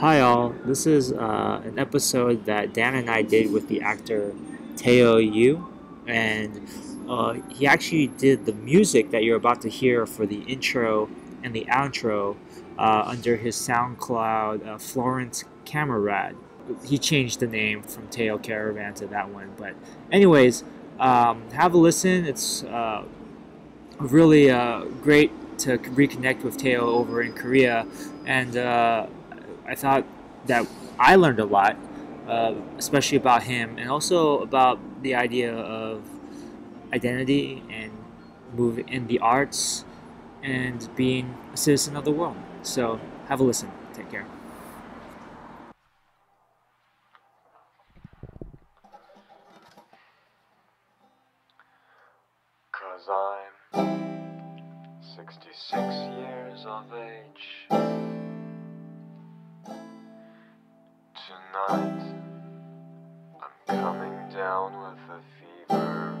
Hi, all. This is uh, an episode that Dan and I did with the actor Teo Yoo, and uh, he actually did the music that you're about to hear for the intro and the outro uh, under his SoundCloud uh, Florence Camerad. He changed the name from Teo Caravan to that one, but anyways, um, have a listen. It's uh, really uh, great to reconnect with Teo over in Korea, and uh, I thought that I learned a lot, uh, especially about him, and also about the idea of identity and moving in the arts and being a citizen of the world. So have a listen. Take care. Cause I'm 66 years of age. Tonight, I'm coming down with a fever.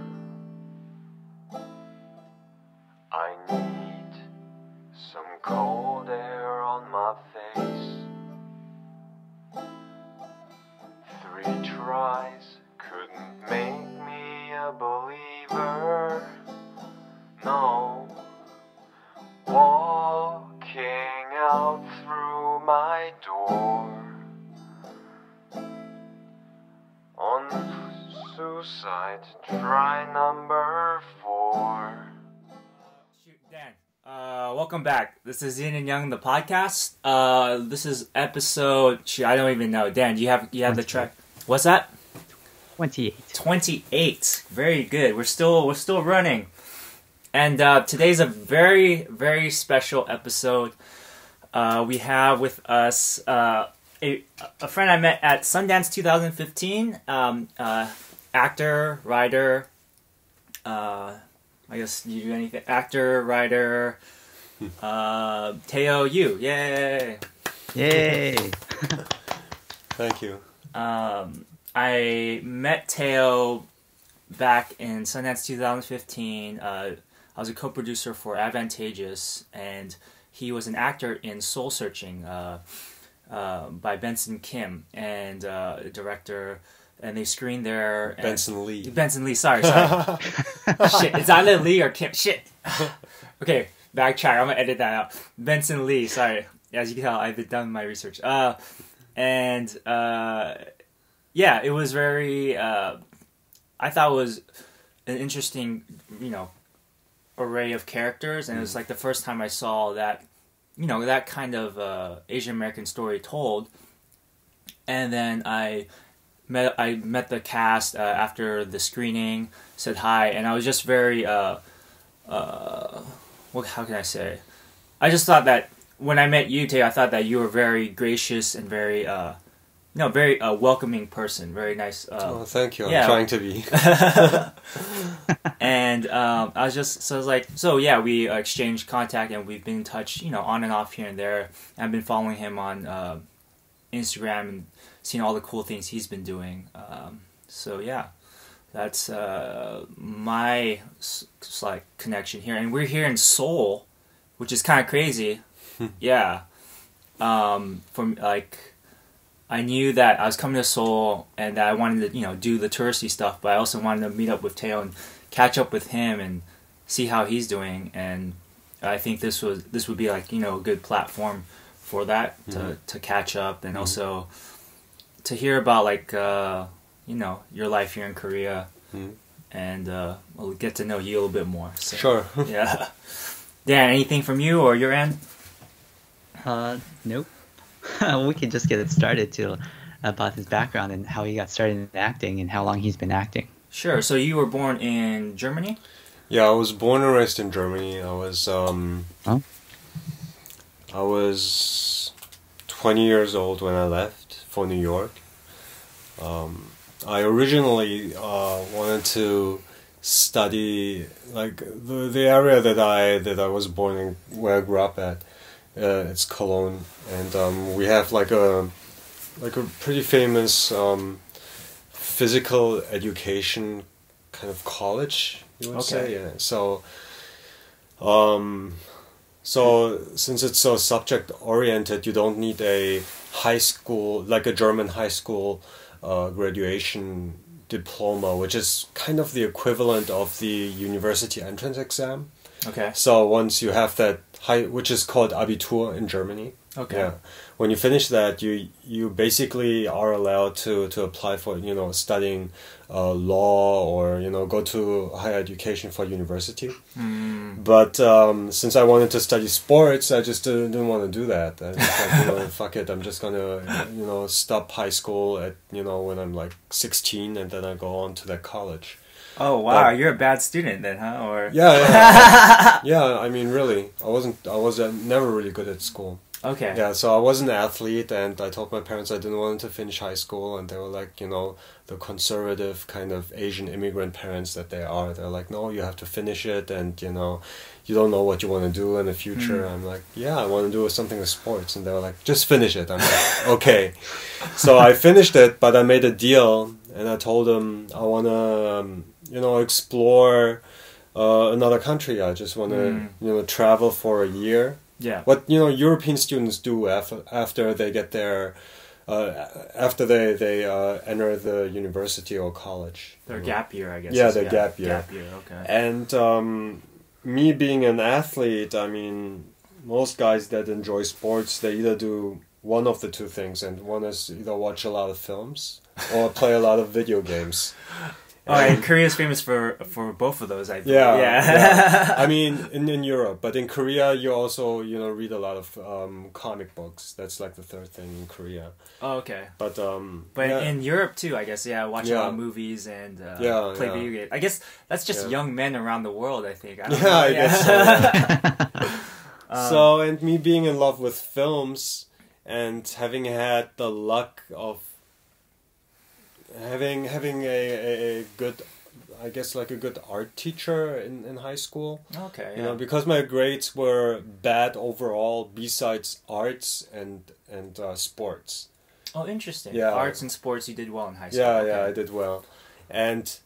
I need some cold air on my face. Three tries suicide try number four. Shoot, Dan. Uh, welcome back. This is Yin and Young, the podcast. Uh, this is episode. Shoot, I don't even know. Dan, do you have you have the track? What's that? 28. 28 very good we're still we're still running and uh, today's a very very special episode uh, we have with us uh, a, a friend i met at sundance 2015 um, uh, actor writer uh, i guess you do anything actor writer uh, teo yoo yay Yay! Thank you. Um, I met Teo back in Sundance 2015. Uh, I was a co-producer for Advantageous, and he was an actor in Seoul Searching uh, uh, by Benson Kim and uh, director. And they screened there. and- Benson Lee. Benson Lee. Sorry, sorry. Shit, it's either Lee or Kim. Shit. okay, backtrack. I'm gonna edit that out. Benson Lee. Sorry. As you can tell, I've done my research. Uh, and uh, yeah, it was very. Uh, I thought it was an interesting, you know, array of characters, and it was like the first time I saw that, you know, that kind of uh, Asian American story told. And then I met I met the cast uh, after the screening, said hi, and I was just very uh, uh, what how can I say? I just thought that when I met you, Tay, I thought that you were very gracious and very uh, no, very uh, welcoming person, very nice. Uh, Oh, thank you. I'm trying to be. and um, I was just so I was like, so yeah, we uh, exchanged contact and we've been in touch, you know, on and off here and there. I've been following him on uh, Instagram and seeing all the cool things he's been doing. Um, so yeah, that's uh, my like connection here, and we're here in Seoul, which is kind of crazy. yeah, um, from like. I knew that I was coming to Seoul and that I wanted to, you know, do the touristy stuff, but I also wanted to meet up with Teo and catch up with him and see how he's doing. And I think this was this would be like you know a good platform for that to to catch up and also to hear about like uh, you know your life here in Korea Mhm. and uh, we'll get to know you a little bit more. So, Sure. Yeah. Dan, anything from you or your end? Uh, nope. we could just get it started to about his background and how he got started in acting and how long he's been acting. Sure. So you were born in Germany. Yeah, I was born and raised in Germany. I was um Oh. I was 20 years old when I left for New York. Um, I originally uh, wanted to study like the the area that I that I was born in where I grew up at. Uh, it's Cologne, and um, we have like a like a pretty famous um, physical education kind of college. You would say, yeah. So, um, so since it's so subject oriented, you don't need a high school, like a German high school uh, graduation diploma, which is kind of the equivalent of the university entrance exam. Okay. So once you have that high, which is called Abitur in Germany. Okay. Yeah. When you finish that, you you basically are allowed to, to apply for you know studying uh, law or you know go to higher education for university. Mm. But um, since I wanted to study sports, I just didn't, didn't want to do that. I was like, you know, fuck it, I'm just gonna you know stop high school at you know when I'm like sixteen, and then I go on to that college. Oh wow, But- you're a bad student then, huh? Or Yeah, yeah, yeah. I mean, really, I wasn't. I was uh, never really good at school. Okay. Yeah, so I was an athlete, and I told my parents I didn't want to finish high school, and they were like, you know, the conservative kind of Asian immigrant parents that they are. They're like, no, you have to finish it, and you know, you don't know what you want to do in the future. I'm like, yeah, I want to do something with sports, and they were like, just finish it. I'm like, okay. So I finished it, but I made a deal, and I told them I want to, um, you know, explore uh, another country. I just want to, Mm. you know, travel for a year Yeah. what you know European students do after after they get their uh, after they they uh, enter the university or college. Their gap year, I guess. Yeah, their gap year. Gap year. Okay. And um, me being an athlete, I mean, most guys that enjoy sports, they either do one of the two things, and one is either watch a lot of films or play a lot of video games. Oh, and Korea's famous for for both of those. I think. Yeah, Yeah. yeah. I mean, in, in Europe, but in Korea, you also you know read a lot of um, comic books. That's like the third thing in Korea. oh, okay. But um, But yeah. in Europe too, I guess. Yeah, watch a lot of movies and uh, Yeah, play yeah. video games. I guess that's just Yeah. young men around the world. I think. I Yeah, know. I guess so, Um, so and me being in love with films and having had the luck of having having a, a, good I guess like a good art teacher in, in high school. okay. You Yeah. know, because my grades were bad overall besides arts and and uh, sports. oh, interesting. Yeah. Arts and sports, you did well in high school. Yeah, okay. yeah, I did well. And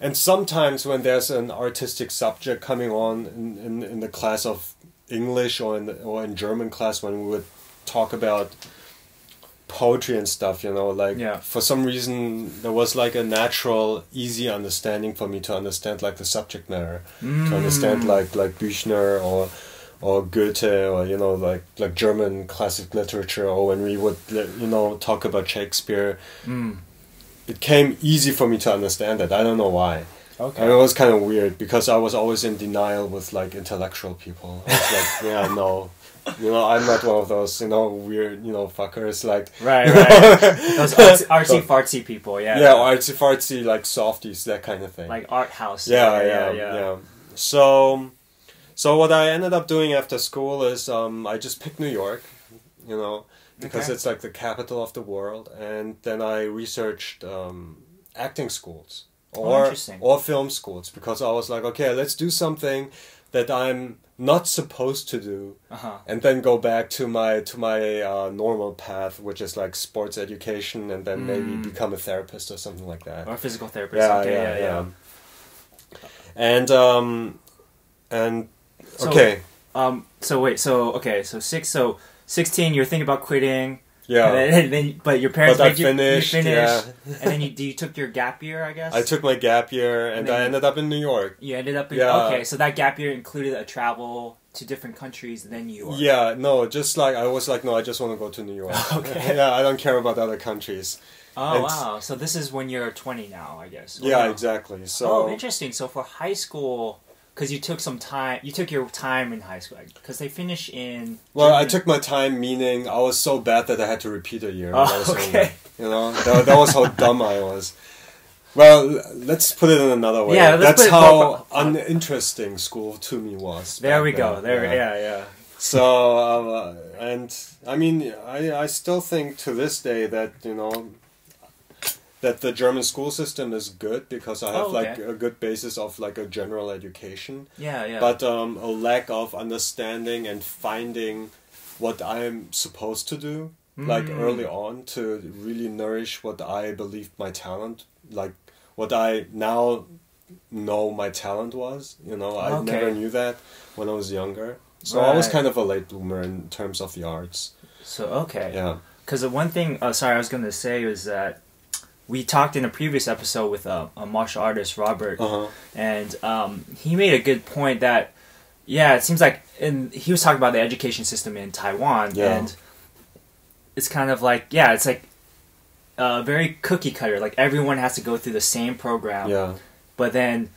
and sometimes when there's an artistic subject coming on in, in, in the class of English or in the, or in German class when we would talk about poetry and stuff, you know, like Yeah. for some reason there was like a natural, easy understanding for me to understand like the subject matter, to understand Mm. like like Büchner or or Goethe or you know like like German classic literature or when we would you know talk about Shakespeare Mm. it came easy for me to understand that I don't know why. Okay. And it was kind of weird because I was always in denial with like intellectual people. I was like, yeah, no, you know, I'm not one of those, you know, weird, you know, fuckers. Like, Right, right. Those artsy, artsy fartsy people. Yeah. yeah, artsy fartsy, like softies, that kind of thing. Like art house. yeah, yeah, yeah, So, so what I ended up doing after school is um, I just picked New York, you know, because Okay. it's like the capital of the world, and then I researched um, acting schools Oh, or interesting. or film schools because I was like, okay, let's do something that I'm not supposed to do, Uh huh. and then go back to my to my uh, normal path, which is like sports education, and then maybe Mm. become a therapist or something like that. Or physical therapist. Yeah, okay, yeah, yeah, yeah, And um, and So- okay, Um. So wait. So okay. So six. So sixteen. You're thinking about quitting. Yeah. And then, and then- but your parents But made you, finished, you finished, yeah. and then you you took your gap year, I guess. I took my gap year, and, And I ended up in New York. You ended up in Yeah. okay. So that gap year included a travel to different countries than New York. Yeah, no, just like I was like, no, I just want to go to New York. Okay. yeah, I don't care about other countries. Oh It's- wow. So this is when you're 20 now, I guess. Or Yeah, exactly. So oh, interesting. So for high school, because you took some time, you took your time in high school, because they finish in. Well, I took my time, meaning I was so bad that I had to repeat a year. Oh, okay. You know, that, that was how dumb I was. Well, let's put it in another way. Yeah, let's That's put it how uninteresting school to me was. There we go. then. There. Yeah, yeah. So, uh, and I mean, I, I still think to this day that, you know, that the German school system is good because I have Oh, like a good basis of like a general education, Yeah, yeah. but um, a lack of understanding and finding what I'm supposed to do, like Mm. early on, to really nourish what I believed my talent, like what I now know my talent was. You know, I Okay. never knew that when I was younger. So I was kind of a late bloomer in terms of the arts. so okay. Yeah. because the one thing, uh, sorry, I was going to say was that we talked in a previous episode with uh, a martial artist, Robert, Uh-huh. and um, he made a good point that, yeah, it seems like, and he was talking about the education system in Taiwan, Yeah. and it's kind of like, yeah, it's like uh, very cookie cutter. Like everyone has to go through the same program, Yeah. but then,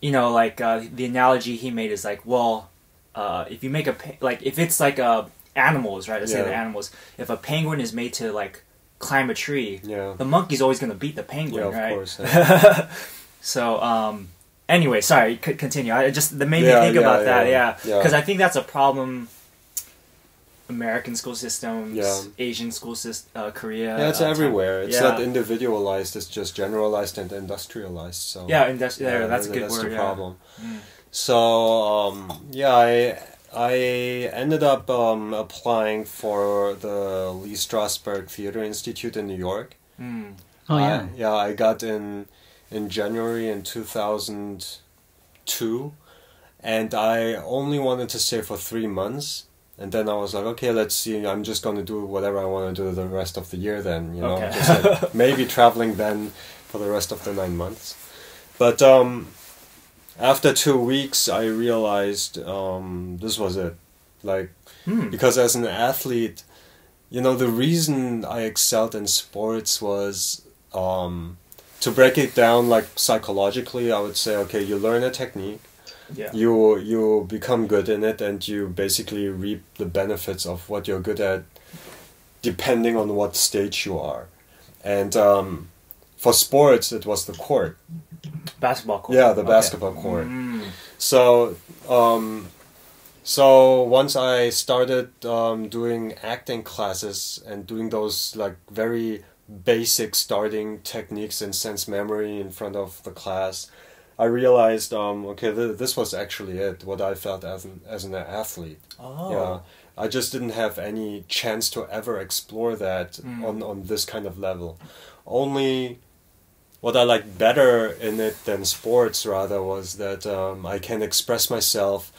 you know, like uh, the analogy he made is like, well, uh, if you make a like if it's like uh, animals, right? Let's say the animals. If a penguin is made to like climb a tree, Yeah. the monkey's always gonna beat the penguin, Yeah, of right? course, so, um, anyway, sorry, c- continue. I just that made Yeah, me think yeah, about that, yeah, yeah, yeah. because I think that's a problem. American school systems, Yeah. Asian school system, uh, Korea. Yeah, it's uh, everywhere. It's yeah. not individualized. It's just generalized and industrialized. So Yeah, that's, yeah, that's a good that's word. the yeah. problem. Mm. So um, yeah, I I ended up um, applying for the Lee Strasberg Theater Institute in New York. Mm. Oh yeah. I- yeah, I got in in January in two thousand two, and I only wanted to stay for three months. And then I was like, okay, let's see. I'm just going to do whatever I want to do the rest of the year. Then you know, Okay. just like maybe traveling then for the rest of the nine months. But um, after two weeks, I realized um, this was it. Like Hmm. because as an athlete, you know, the reason I excelled in sports was um, to break it down like psychologically. I would say, okay, you learn a technique, Yeah. you you become good in it, and you basically reap the benefits of what you're good at, depending on what stage you are. And um, for sports, it was the court. Basketball court. Yeah, the Okay. basketball court. Mm. So, um, so once I started um, doing acting classes and doing those like very basic starting techniques and sense memory in front of the class, I realized, um, okay, th- this was actually it. What I felt as an as an athlete. Oh. Yeah, I just didn't have any chance to ever explore that Mm. on on this kind of level. Only what I liked better in it than sports rather was that um, I can express myself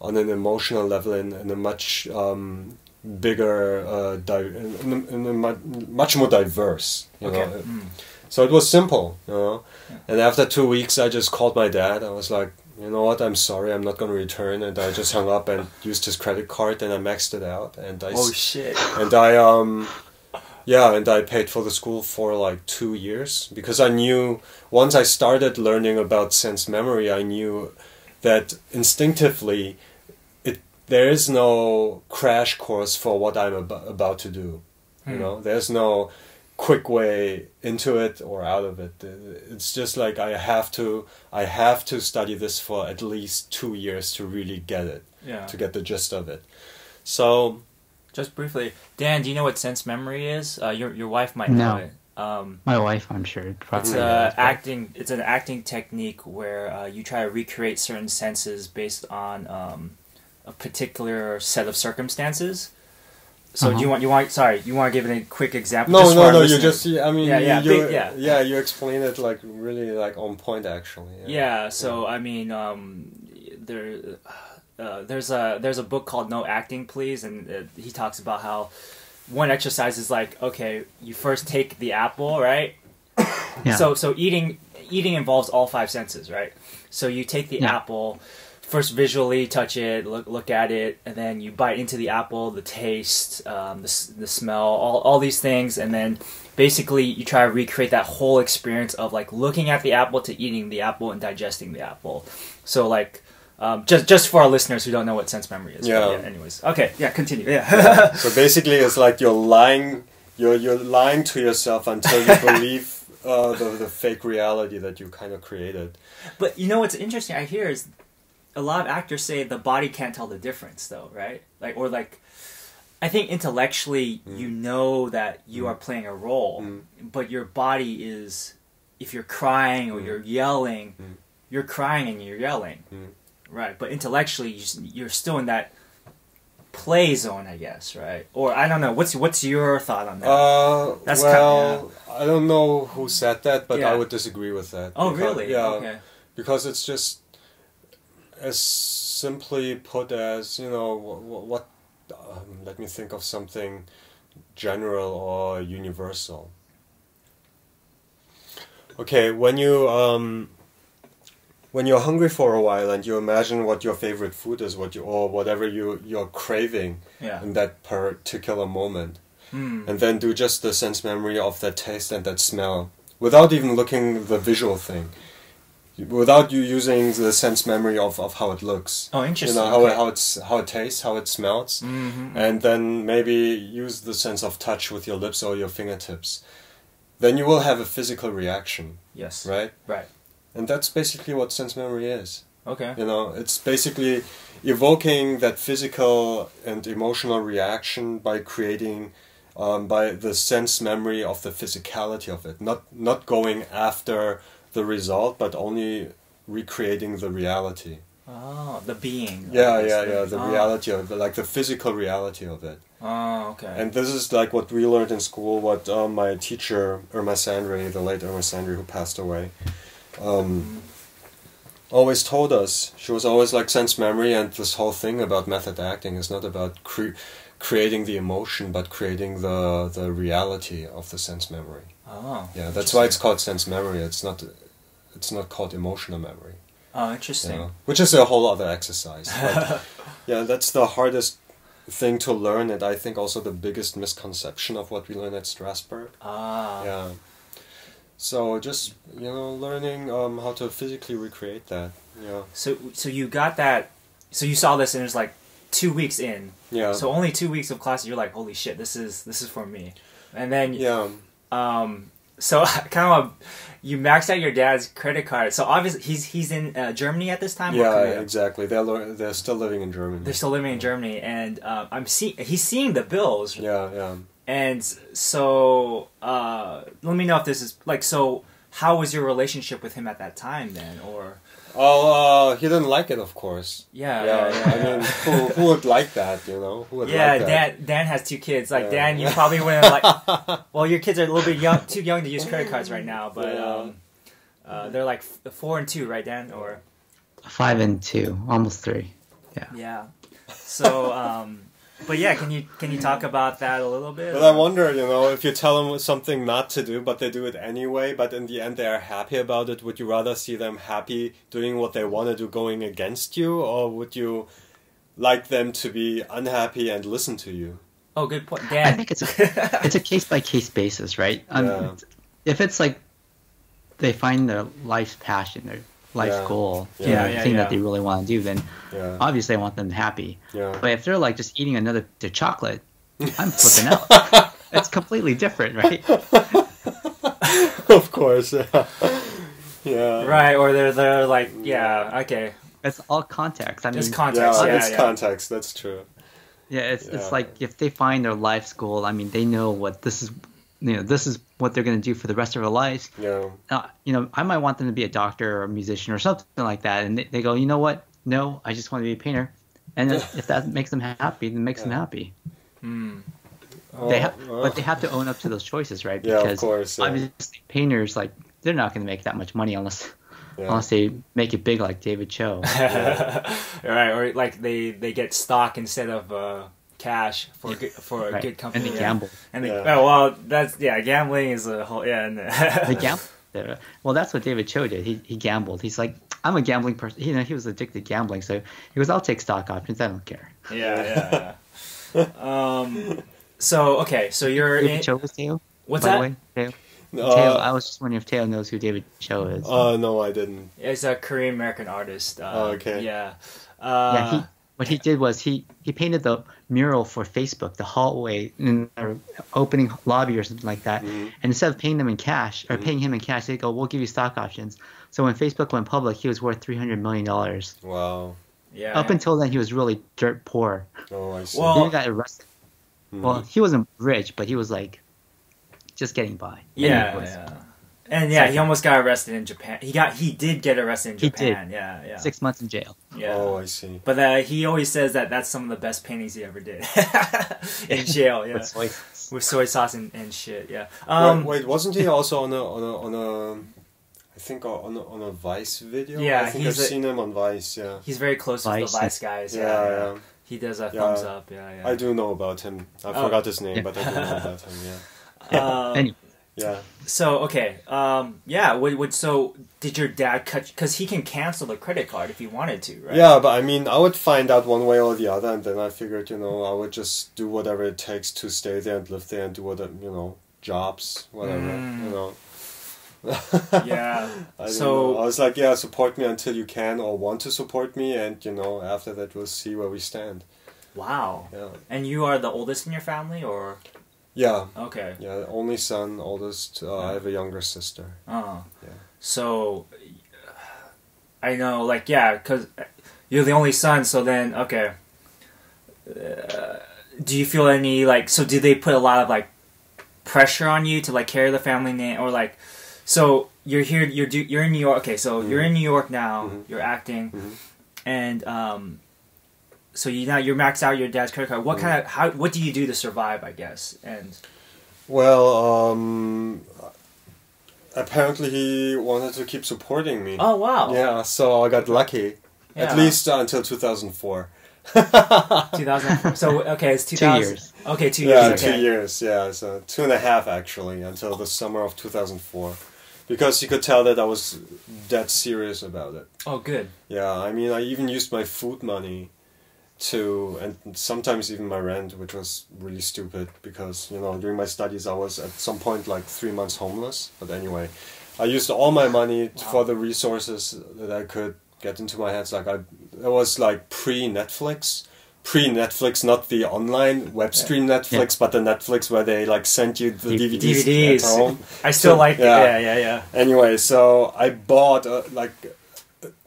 on an emotional level in, in a much um, bigger, uh, di- in, a, in a much more diverse. You Okay. know, Mm. so it was simple, you know. Yeah. And after two weeks, I just called my dad. I was like, you know what? I'm sorry. I'm not going to return. And I just hung up and used his credit card and I maxed it out. And I Oh shit. and I um yeah, and I paid for the school for like two years because I knew once I started learning about sense memory, I knew that instinctively it there is no crash course for what I'm ab- about to do. You Hmm. know, there's no quick way into it or out of it. It's just like I have to I have to study this for at least 2 years to really get it, Yeah. to get the gist of it. So, Just briefly, Dan, do you know what sense memory is? Uh, your your wife might No. know it. Um, My wife, I'm sure. Probably it's a knows, but- acting. It's an acting technique where uh, you try to recreate certain senses based on um, a particular set of circumstances. So do you Uh-huh. want you want sorry you want to give it a quick example? No, just no, our no. You listeners? just, I mean, Yeah, yeah, you, big- yeah. yeah, You explain it like really like on point, actually. Yeah. So I mean, um, there, uh, there's a there's a book called No Acting Please, and uh, he talks about how one exercise is like, okay, you first take the apple, right? Yeah. So so eating eating involves all five senses, right? So you take the Yeah. apple, first visually touch it, look look at it, and then you bite into the apple, the taste, um, the the smell, all all these things, and then basically you try to recreate that whole experience of like looking at the apple to eating the apple and digesting the apple. So like. Um, just just for our listeners who don't know what sense memory is. but Yeah. anyways. Okay. Yeah. Continue. Yeah. so basically, it's like you're lying. You're you're lying to yourself until you believe uh, the the fake reality that you kind of created. But you know what's interesting I hear is a lot of actors say the body can't tell the difference though, right? Like or like I think intellectually you know that you are playing a role, Mm. but your body is if you're crying or Mm. you're yelling, Mm. you're crying and you're yelling. Right, but intellectually you're still in that play zone, I guess, right? Or I don't know. What's what's your thought on that? Uh, That's well, I don't know who said that, but Yeah. I would disagree with that. oh, because- really? Yeah. Okay. because it's just as simply put as you know what, what um, let me think of something general or universal. Okay, when you um, when you're hungry for a while and you imagine what your favorite food is, what you or whatever you you're craving Yeah. in that particular moment, Hmm. and then do just the sense memory of that taste and that smell without even looking the visual thing, without you using the sense memory of, of how it looks. Oh, interesting. You know how okay. it, how it's how it tastes, how it smells, Mhm. and then maybe use the sense of touch with your lips or your fingertips. Then you will have a physical reaction, Yes. right? Right. And that's basically what sense memory is. Okay. You know, it's basically evoking that physical and emotional reaction by creating, um, by the sense memory of the physicality of it. Not not going after the result, but only recreating the reality. Oh, the being. Yeah, yeah, yeah. The oh. reality of it, like the physical reality of it. Oh, okay. And this is like what we learned in school. What um, my teacher Irma Sandri, the late Irma Sandri, who passed away, um, always told us. She was always like sense memory, and this whole thing about method acting is not about cre- creating the emotion, but creating the the reality of the sense memory. oh. Yeah, that's why it's called sense memory. It's not. It's not called emotional memory. Oh, you interesting. know, which is a whole other exercise. But yeah, that's the hardest thing to learn, and I think also the biggest misconception of what we learn at Strasberg. Ah. Yeah. So just you know, learning um, how to physically recreate that. Yeah. So, so you got that. So you saw this, and it was like two weeks in. Yeah. So only two weeks of class, you're like, holy shit, this is this is for me. And then, yeah. um, so kind of, you maxed out your dad's credit card. So obviously, he's he's in uh, Germany at this time. Yeah. Exactly. They're they're still living in Germany. They're still living in Germany, and uh, I'm see he's seeing the bills. Yeah. Yeah. And so, uh, let me know if this is like so. How was your relationship with him at that time then, or Oh, uh, he didn't like it, of course. yeah, Yeah. yeah, yeah, I mean, who, who would like that? You know, who would yeah, like that? Dan. Dan has two kids. Like Yeah. Dan, you probably wouldn't like. Well, your kids are a little bit young, too young to use credit cards right now. But Yeah. um, uh, they're like four and two, right, Dan? Or Five and two, almost three. yeah. Yeah. So, um, but yeah, can you can you talk about that a little bit? But I wonder, you know, if you tell them something not to do, but they do it anyway, but in the end they are happy about it, would you rather see them happy doing what they want to do going against you, or would you like them to be unhappy and listen to you? Oh, good point, I think it's a, it's a case by case basis, right? Um, Yeah. If it's like they find their life's passion, their life's Yeah. goal, Yeah. you know, Yeah, the thing yeah. that they really want to do, then Yeah. obviously I want them happy. Yeah. But if they're like just eating another their chocolate, I'm flipping out. It's completely different, right? of course, yeah. yeah. right, or they're they're like, mm. yeah, okay, It's all context. I mean, just context. Yeah, Yeah, it's yeah. context, that's true. yeah, it's Yeah. it's like if they find their life's goal, I mean, they know what this is. You know, this is what they're going to do for the rest of their lives. Yeah. uh, you know, I might want them to be a doctor or a musician or something like that, and they, they go, you know what? No, I just want to be a painter, and if that makes them happy, then makes them Yeah. happy. Hmm. They Oh, ha- oh. but they have to own up to those choices, right? Yeah, of Because course, yeah. obviously, painters like they're not going to make that much money unless Yeah. unless they make it big like David Choe. right, or like they they get stock instead of uh, cash for a good, for a right? good company. and they yeah. gamble. And they, Yeah. oh well, that's yeah, gambling is a whole yeah. And, They gamble. Well, that's what David Choe did. He he gambled. He's like, I'm a gambling person. You know, he was addicted to gambling, so he goes, I'll take stock options. I don't care. yeah, yeah, yeah. um, so okay, so you're David in, Choe was Teo. what's by that? the way, Teo. Teo. Uh, I was just wondering if Teo knows who David Choe is. uh, no, I didn't. It's a Korean American artist. Uh, Oh, okay. Yeah. yeah, Uh, he what he did was he he painted the mural for Facebook, the hallway in the opening lobby or something like that. Mhm. And instead of paying them in cash or Mhm. paying him in cash, they go, "We'll give you stock options." So when Facebook went public, he was worth three hundred million dollars. Wow. yeah. Up until then, he was really dirt poor. Oh, I see. Well- Then he got arrested. Mhm. Well, he wasn't rich, but he was like just getting by. yeah, Anyways, yeah. And yeah, he almost got arrested in Japan. He got he did get arrested in He did. Japan. Yeah, yeah. Six months in jail. Yeah. Oh, I see. But uh, he always says that that's some of the best paintings he ever did in jail. Yeah, With soy- with soy sauce and, and shit. Yeah. Um, wait, wait, wasn't he also on a on a on a? I think on a, on a Vice video. Yeah, I think he's I've a- seen him on Vice. Yeah. He's very close with the Vice guys. Yeah, Yeah, yeah. yeah. He does a Yeah. thumbs up. Yeah, yeah. I do know about him. I Oh. forgot his name, but I do know about him. Yeah, Um, Anyway, yeah. So okay, um, yeah. Would, would so did your dad cut? Because he can cancel the credit card if he wanted to, right? Yeah, but I mean, I would find out one way or the other, and then I figured, you know, I would just do whatever it takes to stay there and live there and do whatever, you know, jobs, whatever, Mm. you know. Yeah. I So- know. I was like, yeah, support me until you can or want to support me, and you know, after that, we'll see where we stand. Wow. Yeah, And you are the oldest in your family, or yeah, okay? yeah. Only son, oldest. Uh, I have a younger sister. Uh, Yeah. So, I know, like, yeah, because you're the only son. So then, okay. Uh, do you feel any like? So, did they put a lot of like pressure on you to like carry the family name, or like? So you're here. You're do, you're in New York. Okay, so you're in New York now. Mhm. You're acting, Mhm. and um. So you now you're maxed out your dad's credit card. What kind of how what do you do to survive? I guess and Well, um, apparently he wanted to keep supporting me. oh wow Yeah, so I got lucky. Yeah. At least uh, until 2004. 2000 so okay it's 2000 years. okay two yeah, okay. two years. Yeah, so two and a half actually until the summer of 2004, because you could tell that I was that serious about it. oh good Yeah, I mean, I even used my food money to, and sometimes even my rent, which was really stupid because you know during my studies I was at some point like three months homeless. But anyway, I used all my money t- for the resources that I could get into my hands. Like I, it was like pre Netflix. Pre Netflix, not the online web stream Netflix, but the Netflix where they like sent you the D- DVDs, DVDs. at home. I still So, like yeah. yeah yeah yeah Anyway, so I bought uh, like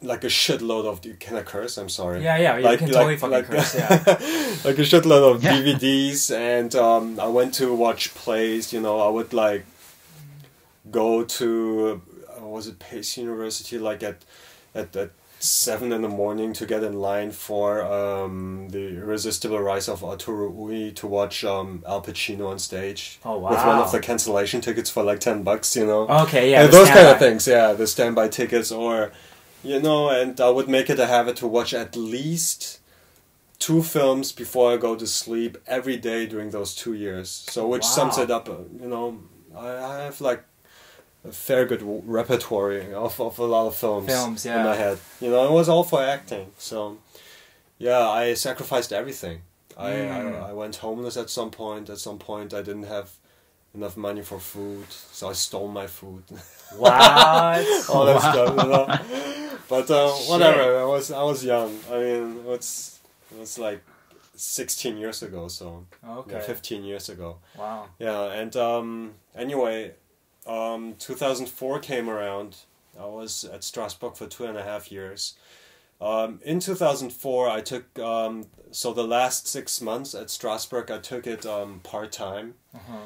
like a shitload of. Can I curse? I'm sorry. yeah yeah you can totally fucking curse yeah like a shitload of Yeah. DVDs, and um, I went to watch plays. You know, I would like go to uh, was it Pace University like at at at seven in the morning to get in line for um, the Irresistible Rise of Arturo Ui to watch um, Al Pacino on stage Oh, wow. with one of the cancellation tickets for like ten bucks. You know. okay yeah And the those kind of things, yeah, the standby tickets, or you know, and I would make it a habit to watch at least two films before I go to sleep every day during those two years. So, which sums it up. uh, You know, I, I have like a fair good repertoire of, of a lot of films, Films, in my head. You know, it was all for acting. So, yeah, I sacrificed everything. I, Mm. I I went homeless at some point. At some point, I didn't have enough money for food, so I stole my food. what all that stuff, you know. But uh, whatever. I was I was young. I mean, it's it was like sixteen years ago, so okay yeah, fifteen years ago. wow Yeah, and um, anyway, um, two thousand four came around. I was at Strasberg for two and a half years. Um, in 2004, I took um, so the last six months at Strasberg, I took it um, part time uh-huh.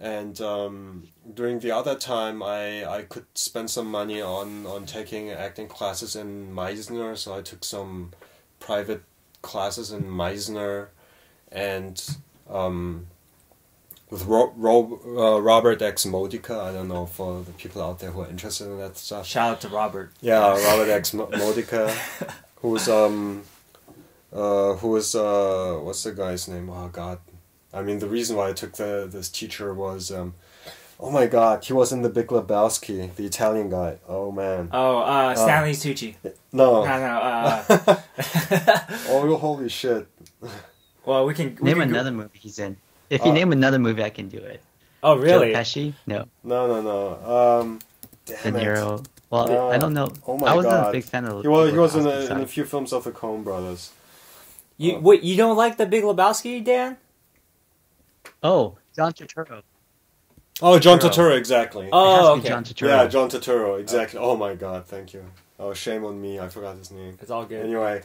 And um, during the other time I, I could spend some money on, on taking acting classes in Meisner. So I took some private classes in Meisner. And um, with Ro- Ro- uh, Robert X. Modica I don't know for the people out there who are interested in that stuff. Shout out to Robert. Yeah, Robert X. Mo- Modica, who's um, uh, who was uh, what's the guy's name? Oh God, I mean the reason why I took the this teacher was um, oh my God, he was in the Big Lebowski, the Italian guy. Oh man, oh uh Stanley Tucci no, no no uh oh holy shit, well we can we name can go- another movie he's in. If you Uh, name another movie, I can do it. oh really Joe Pesci? No. no no no, um, De damn it. Well, Uh, I don't know. oh my I wasn't God. a big fan of. He was he was in a, in a few films of the Coen Brothers. you wait you don't like the Big Lebowski Dan Oh, John Turturro. Oh, John Turturro. Turturro, exactly. It has oh to be okay John Turturro. Yeah, John Turturro, exactly. Oh my God, thank you. Oh, shame on me, I forgot his name. it's all good Anyway,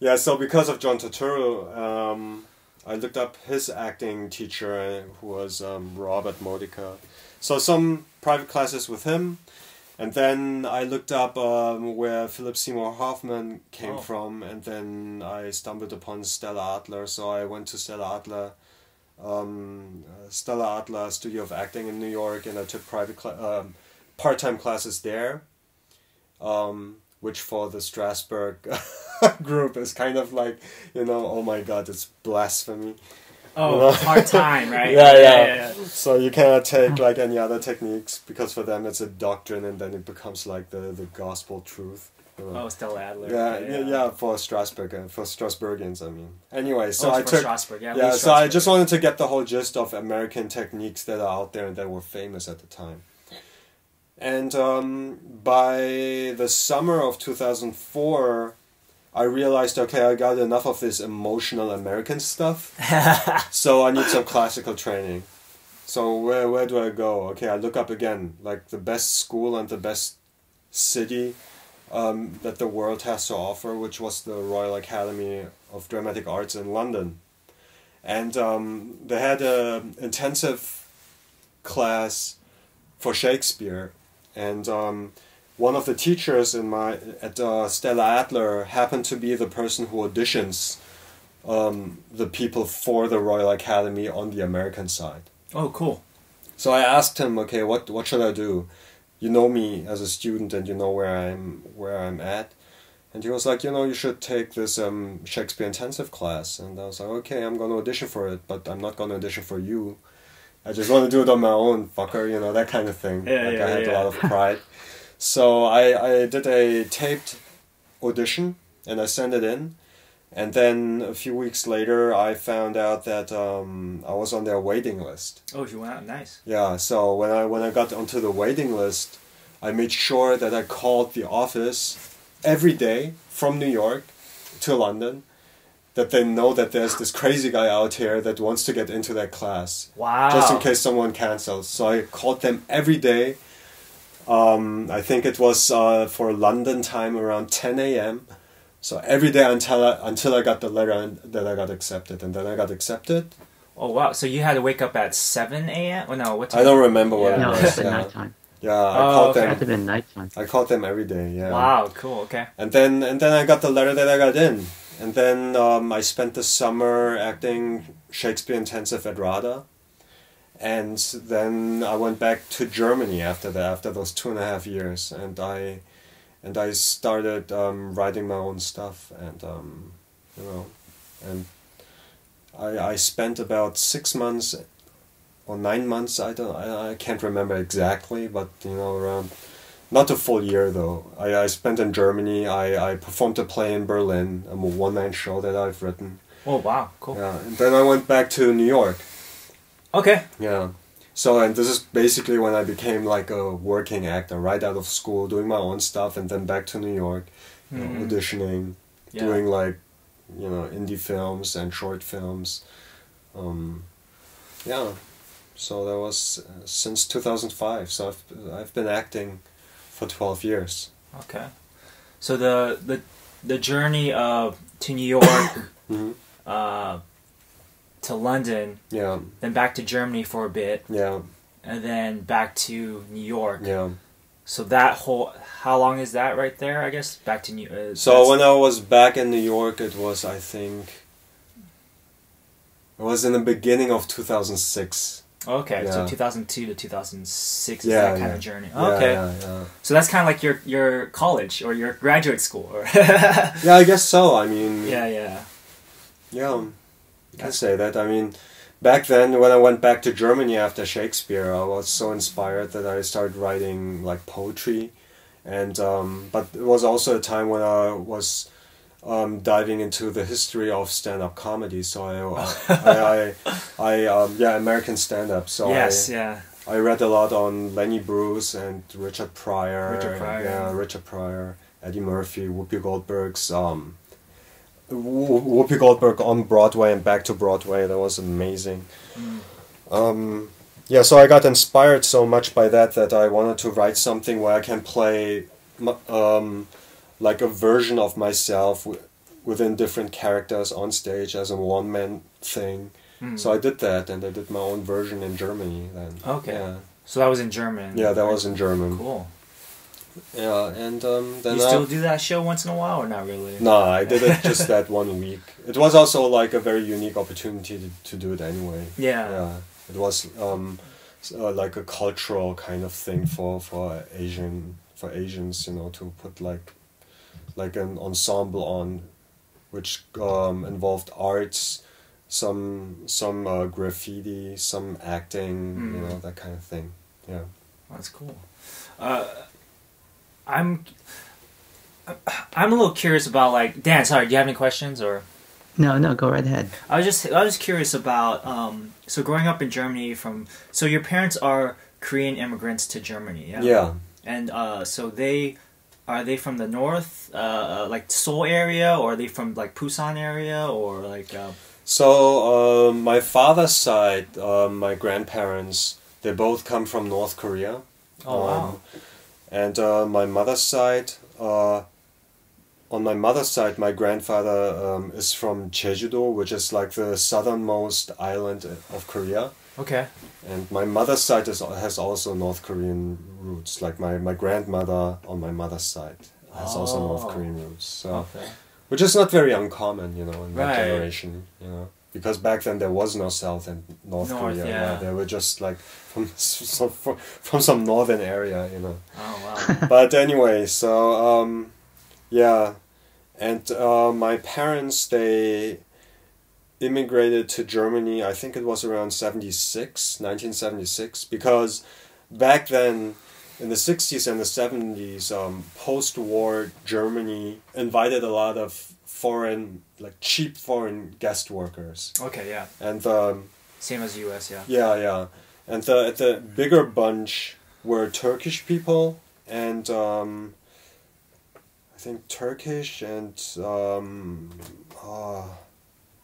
yeah. So because of John Turturro, um, I looked up his acting teacher, uh, who was um, Robert Modica. So some private classes with him, and then I looked up um, where Philip Seymour Hoffman came Oh. from, and then I stumbled upon Stella Adler. So I went to Stella Adler. Um, Stella Adler Studio of Acting in New York, and I took private um, part-time classes there, um, which for the Strasberg group is kind of like you know oh my god it's blasphemy Oh, Well- hard time, right? Yeah, yeah, yeah, So you cannot take like any other techniques because for them it's a doctrine and then it becomes like the, the gospel truth. Oh, Stella Adler. yeah, okay, yeah, yeah, for Strasberg, uh, for Strasbergians, I mean. Anyway, so oh, I for took. Strasberg. Yeah, Yeah, so I just wanted to get the whole gist of American techniques that are out there and that were famous at the time. And um, by the summer of 2004, I realized okay, I got enough of this emotional American stuff. so I need some classical training. So where where do I go? Okay, I look up again, like the best school and the best city um, that the world has to offer, which was the Royal Academy of Dramatic Arts in London, and um, they had an intensive class for Shakespeare, and um, one of the teachers in my at uh, Stella Adler happened to be the person who auditions um, the people for the Royal Academy on the American side. Oh, cool. So I asked him, okay, what what should I do? You know me as a student, and you know where I'm where I'm at. And he was like, you know, you should take this um, Shakespeare intensive class. And I was like, okay, I'm going to audition for it, but I'm not going to audition for you. I just want to do it on my own, fucker, you know, that kind of thing. Yeah, like yeah, I had yeah. a lot of pride. so I, I did a taped audition and I sent it in. And then a few weeks later, I found out that um, I was on their waiting list. Oh, you went out. Nice. Yeah, so when I when I got onto the waiting list, I made sure that I called the office every day from New York to London that they know that there's this crazy guy out here that wants to get into that class Wow. just in case someone cancels. So I called them every day. Um, I think it was uh, for London time around 10 a.m. So every day until I, until I got the letter and that I got accepted, and then I got accepted. Oh wow. So you had to wake up at seven a.m. Oh no, what time? I don't remember what Yeah. it No, was. it's at yeah. nighttime. Yeah, I Oh, called okay. It them. had to have been nighttime. I called them every day. Yeah. Wow. Cool. Okay. And then and then I got the letter that I got in, and then um, I spent the summer acting Shakespeare intensive at RADA, and then I went back to Germany after that after those two and a half years, and I and I started um, writing my own stuff, and um, you know, and I I spent about six months or nine months. I don't I, I can't remember exactly, but you know around not a full year though. I, I spent in Germany. I, I performed a play in Berlin, a one man show that I've written. Oh wow. Cool. Yeah, and then I went back to New York. Okay. Yeah. So and this is basically when I became like a working actor, right out of school, doing my own stuff, and then back to New York, you know, Mhm. auditioning, Yeah. doing like, you know, indie films and short films. Um, yeah. So that was uh, since two thousand five. So I've I've been acting for twelve years. Okay. So the the the journey of to New York, hmm uh, to London, Yeah. then back to Germany for a bit, Yeah. and then back to New York. Yeah. So that whole how long is that right there? I guess back to New. Uh, So when I was back in New York, it was I think. It was in the beginning of two thousand six. okay, so 2002 to 2006 is Yeah, that kind yeah. of journey. Yeah, Okay, Yeah, yeah. so that's kind of like your your college or your graduate school. Or Yeah, I guess so. I mean, yeah, yeah. yeah, can say that. I mean, back then when I went back to Germany after Shakespeare, I was so inspired that I started writing like poetry, and um, but it was also a time when I was um, diving into the history of stand-up comedy. So I, I, I, I um, yeah, American stand-up. So yes, I, yeah. I read a lot on Lenny Bruce and Richard Pryor. Richard Pryor. Yeah, Richard Pryor, Eddie Murphy, Whoopi Goldberg's um, Whoopi Goldberg on Broadway and back to Broadway. That was amazing. Mm. Um, yeah, so I got inspired so much by that that I wanted to write something where I can play um, like a version of myself w- within different characters on stage as a one man thing. Mm. So I did that, and I did my own version in Germany. Then Okay. yeah, So that was in German. yeah, that was in German. cool. Yeah, and um, then you I, still do that show once in a while, or not really? no, I did it just that one week. It was also like a very unique opportunity to, to do it anyway. Yeah. Yeah, it was um, uh, like a cultural kind of thing for for Asian for Asians, you know, to put like like an ensemble on, which um, involved arts, some some uh, graffiti, some acting, you Mm. know that kind of thing. Yeah. That's cool. Uh, I'm I'm a little curious about like Dan. Sorry, do you have any questions or? No, no, go right ahead. I was just I was curious about um, so growing up in Germany from so your parents are Korean immigrants to Germany, yeah. Yeah. And uh, so they are they from the north, uh, like Seoul area, or are they from like Busan area, or like uh, So uh, my father's side, uh, my grandparents, they both come from North Korea. oh wow, Um, and uh, my mother's side, uh, on my mother's side, my grandfather um, is from Jeju-do, which is like the southernmost island of Korea. okay, And my mother's side is, has also North Korean roots. Like my, my grandmother on my mother's side has also North Oh. Korean roots. So, okay, which is not very uncommon, you know, in that Right. generation, you know, because back then there was no South and North, North, Korea. yeah. they were just like from some from some northern area, you know. oh wow, but anyway, so um, yeah, and uh, my parents they immigrated to Germany. I think it was around 76, 1976, because back then in the 60s and the 70s, um, post-war Germany invited a lot of foreign, like cheap foreign guest workers, okay, yeah, and the same as U.S. Yeah, yeah, yeah. And the the bigger bunch were Turkish people and um, I think Turkish and um, uh,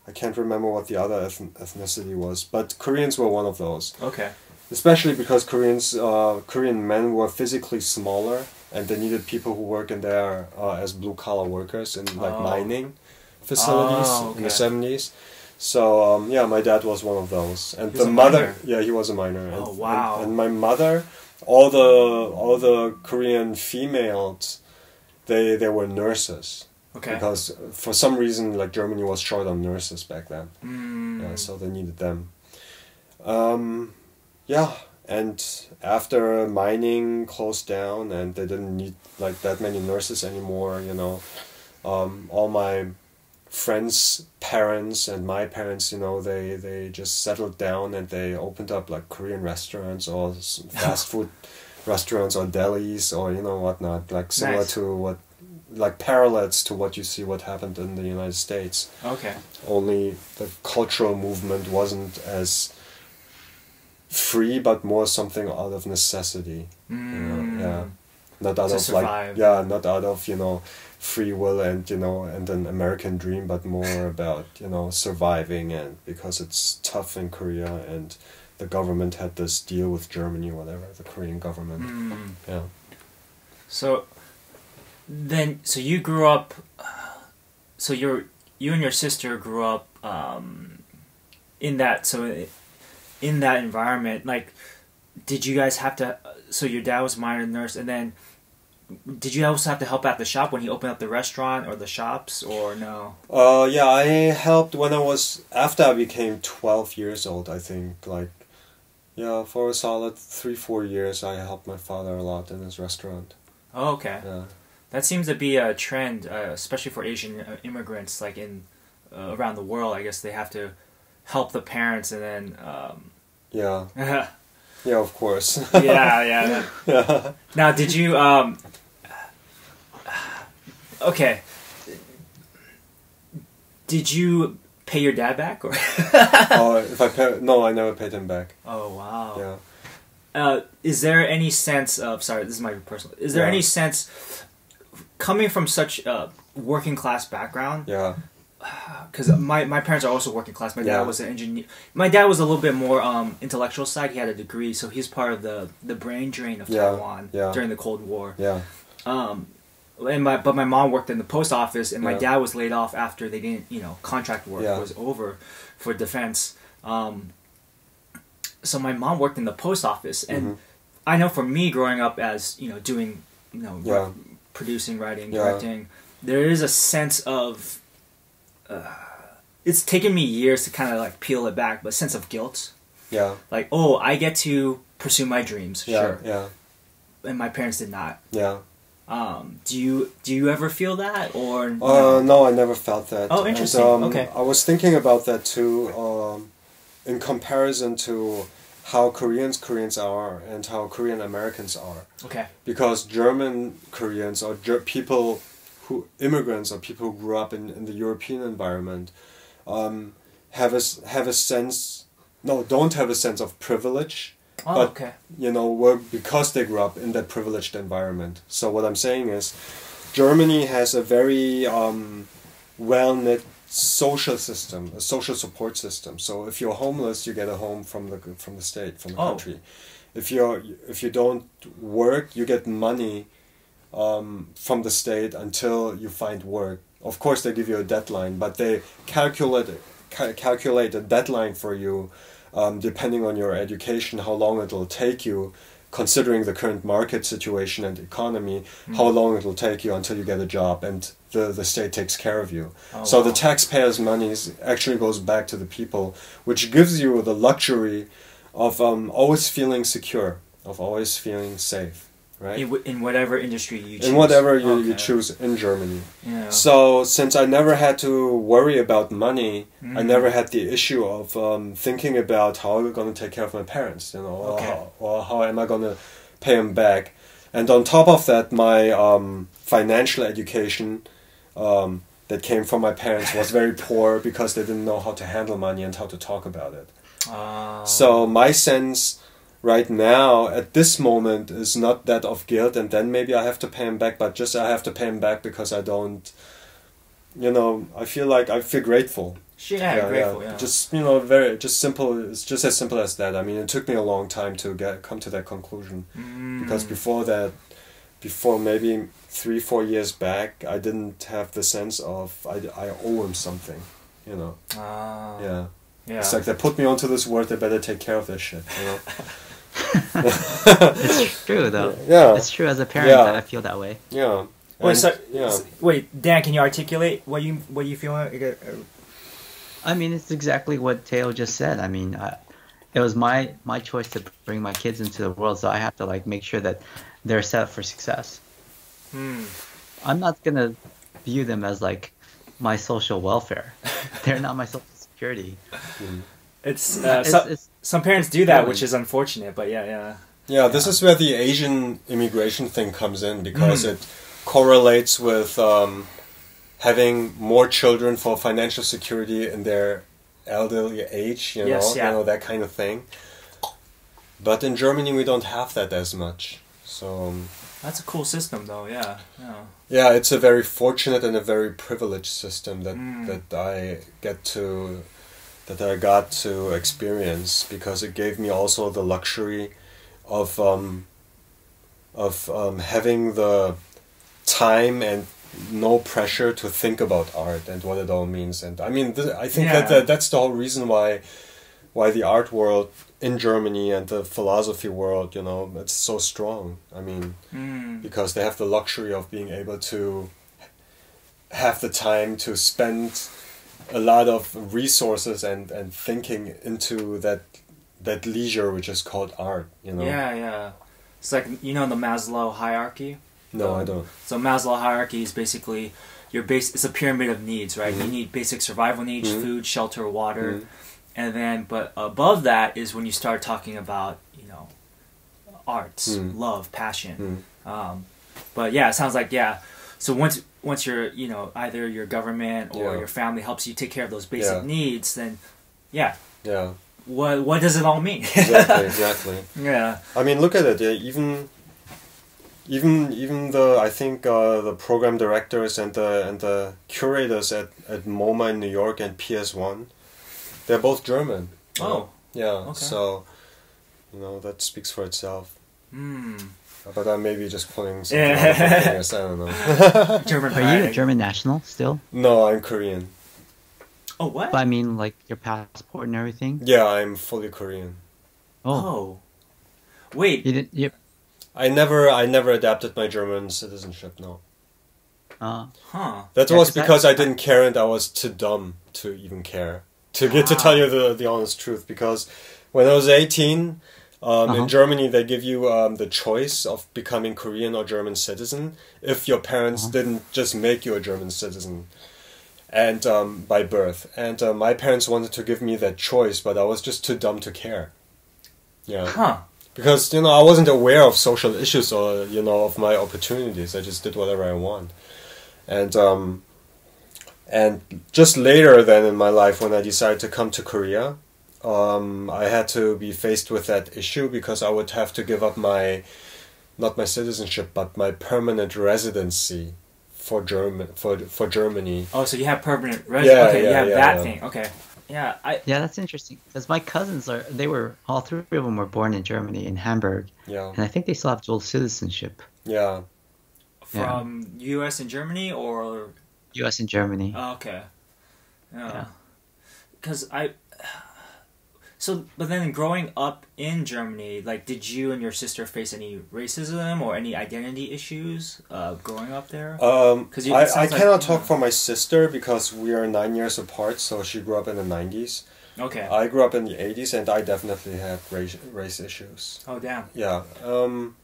I can't remember what the other eth- ethnicity was, but Koreans were one of those. okay, Especially because Koreans, uh, Korean men were physically smaller, and they needed people who work in there uh, as blue collar workers in like Oh. mining facilities Oh, in the seventies. So um, yeah, my dad was one of those, and He the mother, yeah, he was a miner. And, Oh, wow. And, and my mother, all the all the Korean females, they they were nurses okay. because for some reason like Germany was short on nurses back then. Mm, Yeah, so they needed them. Um, yeah, and after mining closed down and they didn't need like that many nurses anymore, you know, um, all my friends' parents and my parents, you know, they they just settled down and they opened up like Korean restaurants or fast food restaurants or delis or you know whatnot, like similar Nice. to what like parallels to what you see what happened in the United States okay. only the cultural movement wasn't as free but more something out of necessity Mm, yeah not out To of survive. like yeah not out of you know free will and you know and an american dream but more about you know surviving and because it's tough in korea and the government had this deal with germany or whatever the korean government Mm. yeah So then, so you grew up. So you're you and your sister grew up um, in that. So in that environment, like, did you guys have to? So your dad was a miner nurse, and then did you also have to help out the shop when he opened up the restaurant or the shops, or no? Uh, yeah, I helped when I was after I became twelve years old. I think like, yeah, for a solid three four years, I helped my father a lot in his restaurant. Oh, okay. Yeah, That seems to be a trend, uh, especially for Asian uh, immigrants, like in uh, around the world. I guess they have to help the parents, and then um, yeah, yeah, yeah. Of course. yeah. that- yeah. Now, did you? Um, okay. Did you pay your dad back, or? Oh, if I pay, no, I never paid him back. oh wow. Yeah. Uh, is there any sense of sorry? This is my personal. Is there Yeah. any sense coming from such a working class background? Yeah. because my, my parents are also working class. My dad Yeah. was an engineer. My dad was a little bit more um, intellectual side. He had a degree, so he's part of the, the brain drain of Yeah, Taiwan yeah. during the Cold War. Yeah. Um, and my but my mom worked in the post office, and my dad was laid off after they didn't you know contract work was over for defense. Um, so my mom worked in the post office, and Mhm. I know for me growing up as you know doing you know producing, writing, directing, there is a sense of. Uh, it's taken me years to kind of like peel it back, but sense of guilt, Yeah. like oh, I get to pursue my dreams, Yeah. sure, Yeah. and my parents did not. Yeah. Um, do you do you ever feel that or Uh, no, I never felt that. Oh, And, interesting. um, Okay. I was thinking about that too, um, in comparison to how Koreans Koreans are and how Korean Americans are. Okay. Because German Koreans or Ger- people who immigrants or people who grew up in, in the European environment um, have a have a sense no don't have a sense of privilege Oh, But- okay. you know, were because they grew up in that privileged environment. So what I'm saying is, Germany has a very um, well knit social system, a social support system. So if you're homeless, you get a home from the from the state, from the Oh. country. If you're if you don't work, you get money um, from the state until you find work. Of course, they give you a deadline, but they calculate ca- calculate a deadline for you um, depending on your education, how long it'll take you, considering the current market situation and economy, how long it'll take you until you get a job, and the, the state takes care of you. Oh, so the taxpayers' money actually goes back to the people, which gives you the luxury of um, always feeling secure, of always feeling safe, right? In, wh- in whatever industry you choose. in whatever you, you choose in Germany. Yeah. So since I never had to worry about money, I Mm. never had the issue of um, thinking about how I'm I going to take care of my parents, you know, or, Okay. how, or how am I going to pay them back. And on top of that, my um, financial education um, that came from my parents was very poor because they didn't know how to handle money and how to talk about it. Uh, So my sense right now at this moment is not that of guilt and then maybe I have to pay him back but just I have to pay him back because I don't you know I feel like I feel grateful Shit, yeah, grateful. Yeah. just you know very just simple it's just as simple as that I mean it took me a long time to get come to that conclusion Mm. because before that before maybe three four years back I didn't have the sense of I, I owe him something you know Ah, yeah yeah. it's like they put me onto this world they better take care of this shit you know It's true though. Yeah. It's true as a parent Yeah. that I feel that way. Yeah. Wait, And- so, yeah. s- wait, Dan, can you articulate what you what you feel? uh, I mean, it's exactly what Teo just said. I mean, I, it was my my choice to bring my kids into the world, so I have to like make sure that they're set up for success. Hmm. I'm not gonna view them as like my social welfare. they're not my social security. It's, uh, It's- some, it's- some parents do that, which is unfortunate. But yeah, yeah. Yeah, this is where the Asian immigration thing comes in because it correlates with um, having more children for financial security in their elderly age, you know, Yes, yeah. you know that kind of thing. But in Germany, we don't have that as much. So um, That's a cool system, though. Yeah, yeah. yeah, it's a very fortunate and a very privileged system that Mm. that I get to that I got to experience because it gave me also the luxury of um, of um, having the time and no pressure to think about art and what it all means. And I mean, th- I think that, that that's the whole reason why why the art world in Germany and the philosophy world, you know, it's so strong. I mean, Mm. because they have the luxury of being able to have the time to spend a lot of resources and, and thinking into that that leisure which is called art you know Yeah, yeah. It's like you know the Maslow hierarchy. no i don't So Maslow hierarchy is basically your base. It's a pyramid of needs, right? You Mhm. need basic survival needs: Mhm. food, shelter, water, Mhm. and then but above that is when you start talking about you know arts, Mhm. love, passion. Mm. Um, but yeah, it sounds like yeah. So once once you're you know either your government or Yeah. your family helps you take care of those basic Yeah. needs, then yeah, yeah what what does it all mean? exactly exactly yeah. i mean look at it yeah, even even even the i think uh, the program directors and the and the curators at, at moma in new york and ps1 they're both german? Oh. yeah Okay. so you know that speaks for itself Hmm. But I may be just pulling something Yeah. out of. I don't know. German. Are you a. German national still? no, I'm Korean. Oh what? But I mean, like your passport and everything. Yeah, I'm fully Korean. Oh, Oh. Wait. you didn't. You, I never, I never adapted my German citizenship. No, uh, Huh. that Yeah, was 'cause I- because I, didn't care and I was too dumb to even care. To get to Ah. tell you the the honest truth, because when I was 18, Um, Uh-huh. In Germany, they give you um, the choice of becoming Korean or German citizen if your parents Uh-huh. didn't just make you a German citizen, and um, by birth. And uh, my parents wanted to give me that choice, but I was just too dumb to care. Yeah Huh. because you know I wasn't aware of social issues or you know of my opportunities. I just did whatever I want, and um, and just later then in my life when I decided to come to Korea, um, I had to be faced with that issue because I would have to give up my, not my citizenship but my permanent residency, for German for for Germany. Oh, so you have permanent residency? Yeah, okay, you yeah, have yeah, that yeah. thing. Okay. Yeah, I Yeah, that's interesting because my cousins are they were all three of them were born in Germany in Hamburg, Yeah, and I think they still have dual citizenship, yeah. Yeah. from U.S. and Germany or U.S. and Germany. oh, okay. Yeah. Yeah. Because I. So, but then growing up in Germany, like, did you and your sister face any racism or any identity issues uh, growing up there? Um, 'Cause you- I, I sounds like- cannot talk for my sister because we are nine years apart. So she grew up in the nineties. okay. I grew up in the eighties, and I definitely had race race issues. oh, damn. Yeah. Um,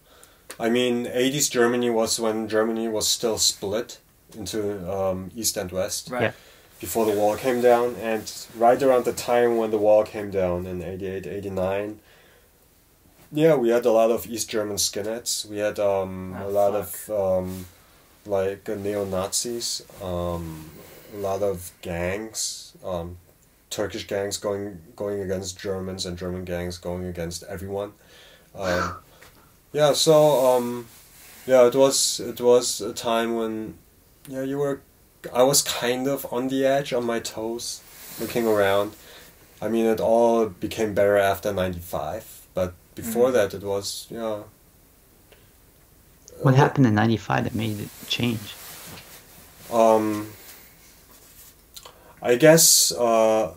I mean, eighties Germany was when Germany was still split into um, east and west Right. Yeah. Before the wall came down, and right around the time when the wall came down in 88, 89, Yeah, we had a lot of East German skinheads. We had um, Ah, a lot fuck. of um, like uh, neo Nazis. Um, a lot of gangs, um, Turkish gangs going going against Germans and German gangs going against everyone. Um, yeah, so um, yeah, it was it was a time when yeah you were I was kind of on the edge, on my toes, looking around. I mean, it all became better after '95, but before Mhm. that, it was yeah. What happened in '95 that made it change? Um, I guess uh,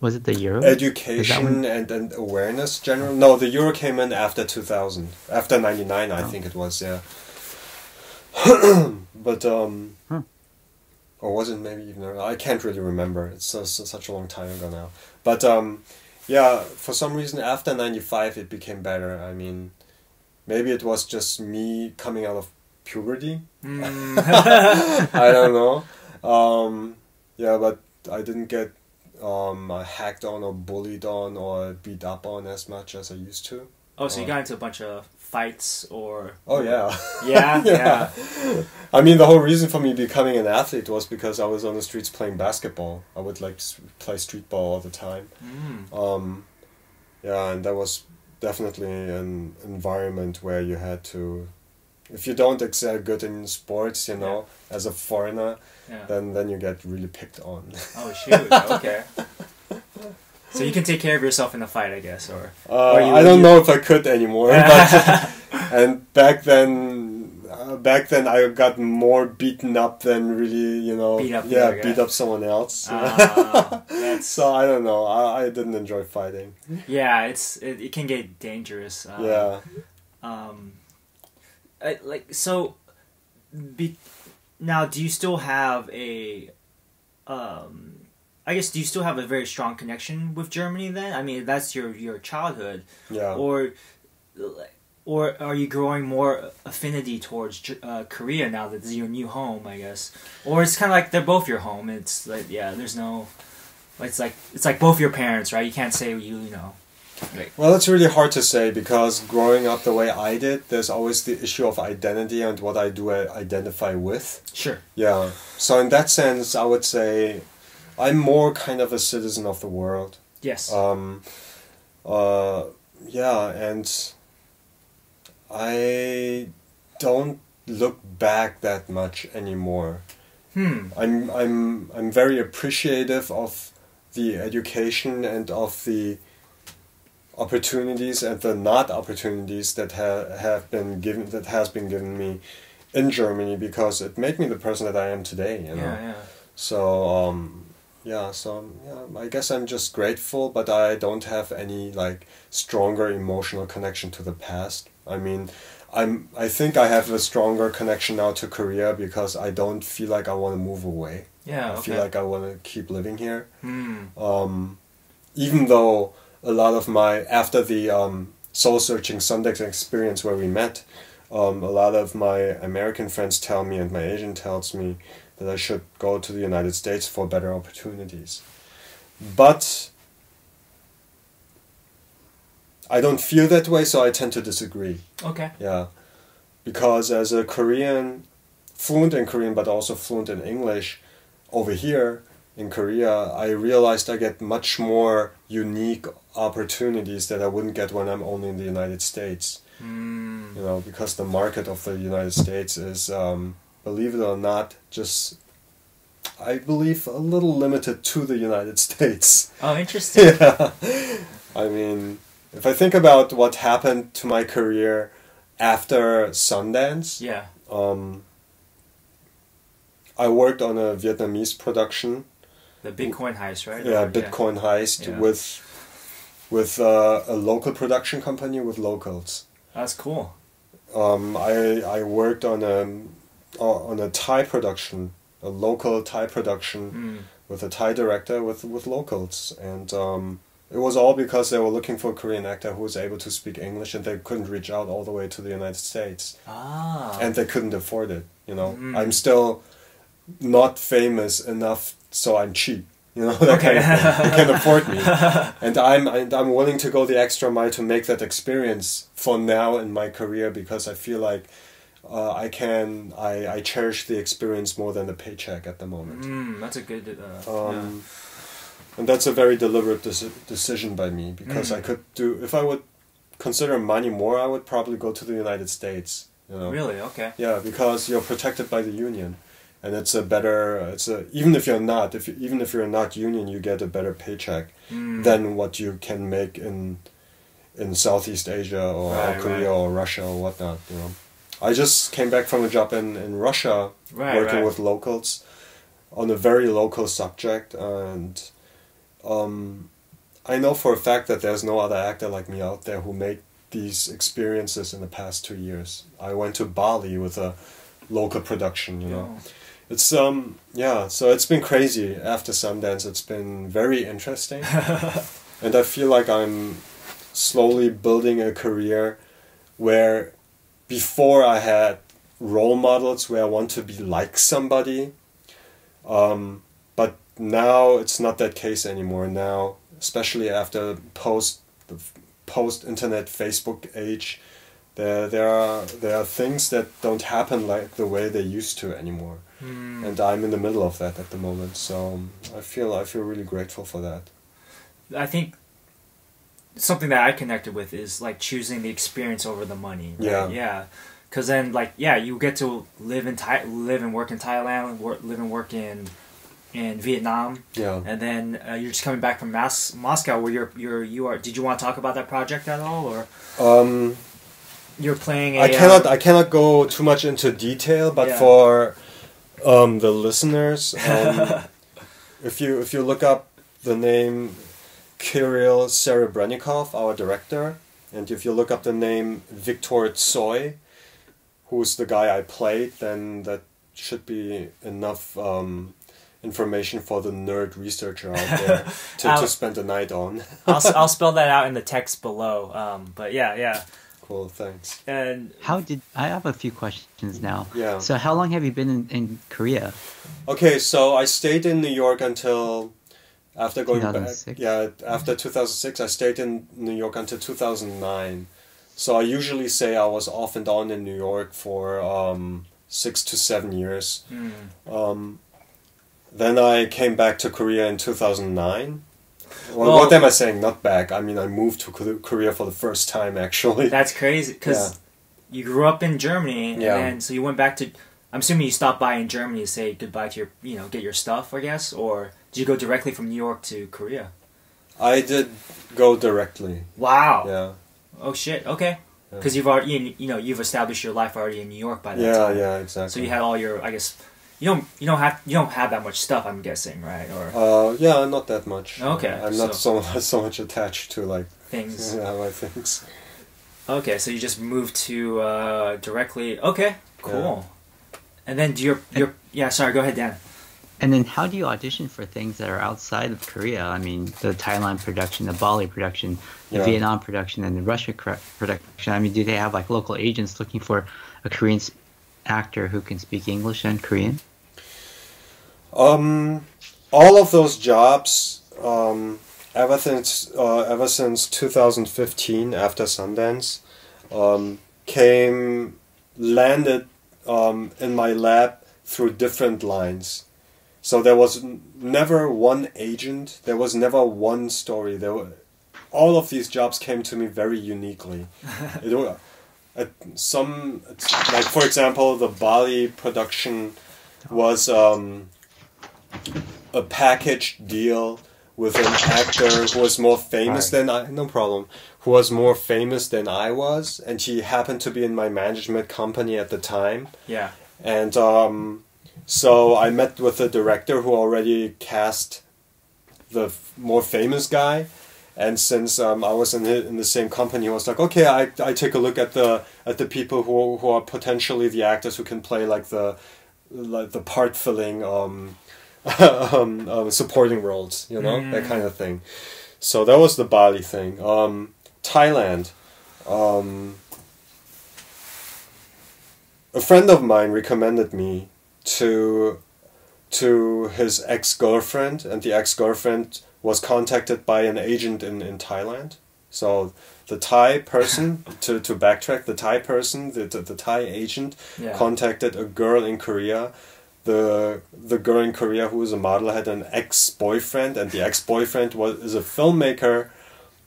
Was it the euro? education and, and awareness general. No, the euro came in after 2000, after 99, I Oh. think it was, yeah. but, um, Hmm. Or was it maybe even. I can't really remember. It's so, so, such a long time ago now. But, um, yeah, for some reason after 95 it became better. I mean, maybe it was just me coming out of puberty. Mm. I don't know. Um, yeah, but I didn't get um, hacked on or bullied on or beat up on as much as I used to. oh, so you got into a bunch of fights or? Oh yeah. Yeah, yeah. I mean, the whole reason for me becoming an athlete was because I was on the streets playing basketball. I would like play street ball all the time. Mm. Um, yeah, and that was definitely an environment where you had to. If you don't excel good in sports, you know, as a foreigner, Yeah. then then you get really picked on. Oh shoot. Okay. So you can take care of yourself in the fight, I guess, or. Uh, Or you- I don't you- know if I could anymore, but and back then, uh, back then I got more beaten up than really, you know, Beat up yeah, guy. beat up someone else. That's so I don't know. I, I didn't enjoy fighting. yeah. It's it, it can get dangerous. Um, yeah. Um, I, like so. Be, now, do you still have a? Um, I guess do you still have a very strong connection with Germany? Then I mean, that's your your childhood, Yeah. or, or are you growing more affinity towards uh, Korea now that this is your new home? I guess, or it's kind of like they're both your home. It's like yeah, there's no. It's like it's like both your parents, right? You can't say you you know. Like, Well, it's really hard to say because growing up the way I did, there's always the issue of identity and what I do I identify with. sure. Yeah. So in that sense, I would say I'm more kind of a citizen of the world. Yes. Um, uh, yeah, and I don't look back that much anymore. hmm. I'm I'm I'm very appreciative of the education and of the opportunities and the not opportunities that ha- have been given that has been given me in Germany because it made me the person that I am today. You know. Yeah. Yeah. So um, yeah, so yeah, I guess I'm just grateful, but I don't have any like stronger emotional connection to the past. I mean, I'm I think I have a stronger connection now to Korea because I don't feel like I want to move away. Yeah. I Okay. feel like I want to keep living here. Hmm. Um, even though a lot of my after the um, Seoul Searching Sundance experience where we met. Um, a lot of my American friends tell me, and my Asian tells me, that I should go to the United States for better opportunities. But I don't feel that way, so I tend to disagree. Okay. Yeah, because as a Korean, fluent in Korean but also fluent in English, over here in Korea, I realized I get much more unique opportunities that I wouldn't get when I'm only in the United States. Mm. You know, because the market of the United States is, um, believe it or not, just. I believe a little limited to the United States. Oh, interesting. Yeah. I mean, if I think about what happened to my career after Sundance, Yeah. um, I worked on a Vietnamese production. The Bitcoin heist, right? Yeah, Or- Bitcoin heist Yeah. with with uh, a local production company with locals. That's cool. Um, I I worked on a on a Thai production, a local Thai production Mm. with a Thai director with with locals, and um, it was all because they were looking for a Korean actor who was able to speak English, and they couldn't reach out all the way to the United States, Ah. and they couldn't afford it. You know, Mm. I'm still not famous enough, so I'm cheap. You know, that kind of thing. You can afford me, and I'm and I'm willing to go the extra mile to make that experience for now in my career because I feel like. Uh, I can I, I cherish the experience more than the paycheck at the moment. Mm, that's a good. Uh, Um, And that's a very deliberate deci- decision by me because Mm. I could do if I would consider money more, I would probably go to the United States. You know. Really? Okay. yeah, because you're protected by the union, and it's a better. It's a even if you're not, if you, even if you're not union, you get a better paycheck Mm. than what you can make in in Southeast Asia or, Right, Korea right. or Russia or whatnot. You know, I just came back from a job in in Russia Right, working right. with locals on a very local subject and um, I know for a fact that there's no other actor like me out there who made these experiences in the past two years. I went to Bali with a local production, you know. It's um yeah, so it's been crazy after Sundance. It's been very interesting. and I feel like I'm slowly building a career where before I had role models where I want to be like somebody. Um, but now it's not that case anymore. Now, especially after post the post internet Facebook age, there there are there are things that don't happen like the way they used to anymore. Mm. And I'm in the middle of that at the moment. So um, I feel I feel really grateful for that. I think something that I connected with is like choosing the experience over the money. right? Yeah. Yeah. Because then, like, yeah, you get to live in Thai, live and work in Thailand, work, live and work in in Vietnam, Yeah. and then uh, you're just coming back from Mas- Moscow, where you're you're you are. Did you want to talk about that project at all, or Um, you're playing? A, I cannot uh, I cannot go too much into detail, but Yeah. for um, the listeners, um, if you if you look up the name Kirill Serebrennikov, our director, and if you look up the name Viktor Tsoi, who's the guy I played, then that should be enough um, information for the nerd researcher out there to, to spend the night on. I'll, s- I'll spell that out in the text below. Um, but yeah, yeah, cool, thanks. and How did I have a few questions now? Yeah. So how long have you been in, in Korea? Okay, so I stayed in New York until after going 2006. back. Yeah, after 2006, I stayed in New York until 2009. So I usually say I was off and on in New York for um, six to seven years. mm, Um, then I came back to Korea in 2009. Well, Well- what am I saying? Not back. I mean, I moved to Korea for the first time, actually. that's crazy because you grew up in Germany, and Yeah. then so you went back to. I'm assuming you stopped by in Germany to say goodbye to your, you know, get your stuff, I guess, or did you go directly from New York to Korea? I did go directly. Wow. Yeah. Oh shit. Okay. Yeah. Because you've already, you, you know, you've established your life already in New York by that Yeah, time. yeah, Yeah. exactly. So you had all your, I guess, you don't, you don't have, you don't have that much stuff. I'm guessing, right? Or Uh, yeah, not that much. Okay, I'm not so so much attached to like things. yeah, my things. Okay, so you just moved to uh, directly. Okay, cool. And then do your your yeah. Sorry, go ahead, Dan. And then how do you audition for things that are outside of Korea? I mean, the Thailand production, the Bali production, the Yeah. Vietnam production, and the Russia production. I mean, do they have like local agents looking for a Korean actor who can speak English and Korean? Um, all of those jobs, um, ever since uh, ever since 2015, after Sundance, um, came landed um, in my lab through different lines. So there was never one agent. There was never one story. There were all of these jobs came to me very uniquely. it, at some like for example, the Bali production was. Um, a package deal with an actor who was more famous than I no problem who was more famous than I was and he happened to be in my management company at the time. Yeah. and um, so I met with the director who already cast the f- more famous guy. And since um, I was in, the, in the same company, he was like, okay, I, I take a look at the at the people who, who are potentially the actors who can play like the like the part filling um, um, um, supporting roles, you know, that Mm. kind of thing. So that was the Bali thing. Um, Thailand. Um, a friend of mine recommended me to to his ex girlfriend, and the ex girlfriend was contacted by an agent in, in Thailand. So the Thai person, to, to backtrack, the Thai person, the, the, the Thai agent Yeah. contacted a girl in Korea. The the girl in Korea who was a model had an ex boyfriend, and the ex boyfriend was is a filmmaker,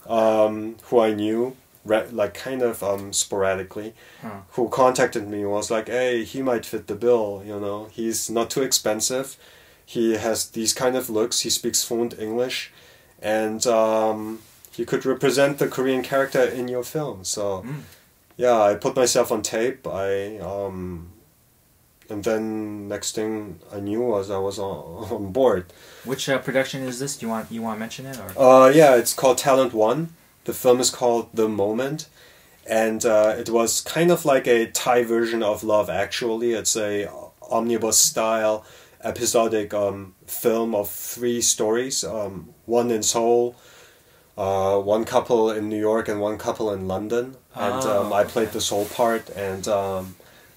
um, who I knew, re- like kind of um, sporadically, Huh. who contacted me and was like, "Hey, he might fit the bill. You know, he's not too expensive. He has these kind of looks. He speaks fluent English, and um, he could represent the Korean character in your film." So Mm. yeah, I put myself on tape. I um, and then next thing I knew was I was on, on board. Which uh, production is this? Do you want you want to mention it or? Uh, yeah, it's called Talent One. The film is called The Moment, and uh, it was kind of like a Thai version of Love Actually. It's a omnibus style episodic um, film of three stories. Um, one in Seoul, uh, one couple in New York, and one couple in London. And um, Oh, I played the Seoul part, and um,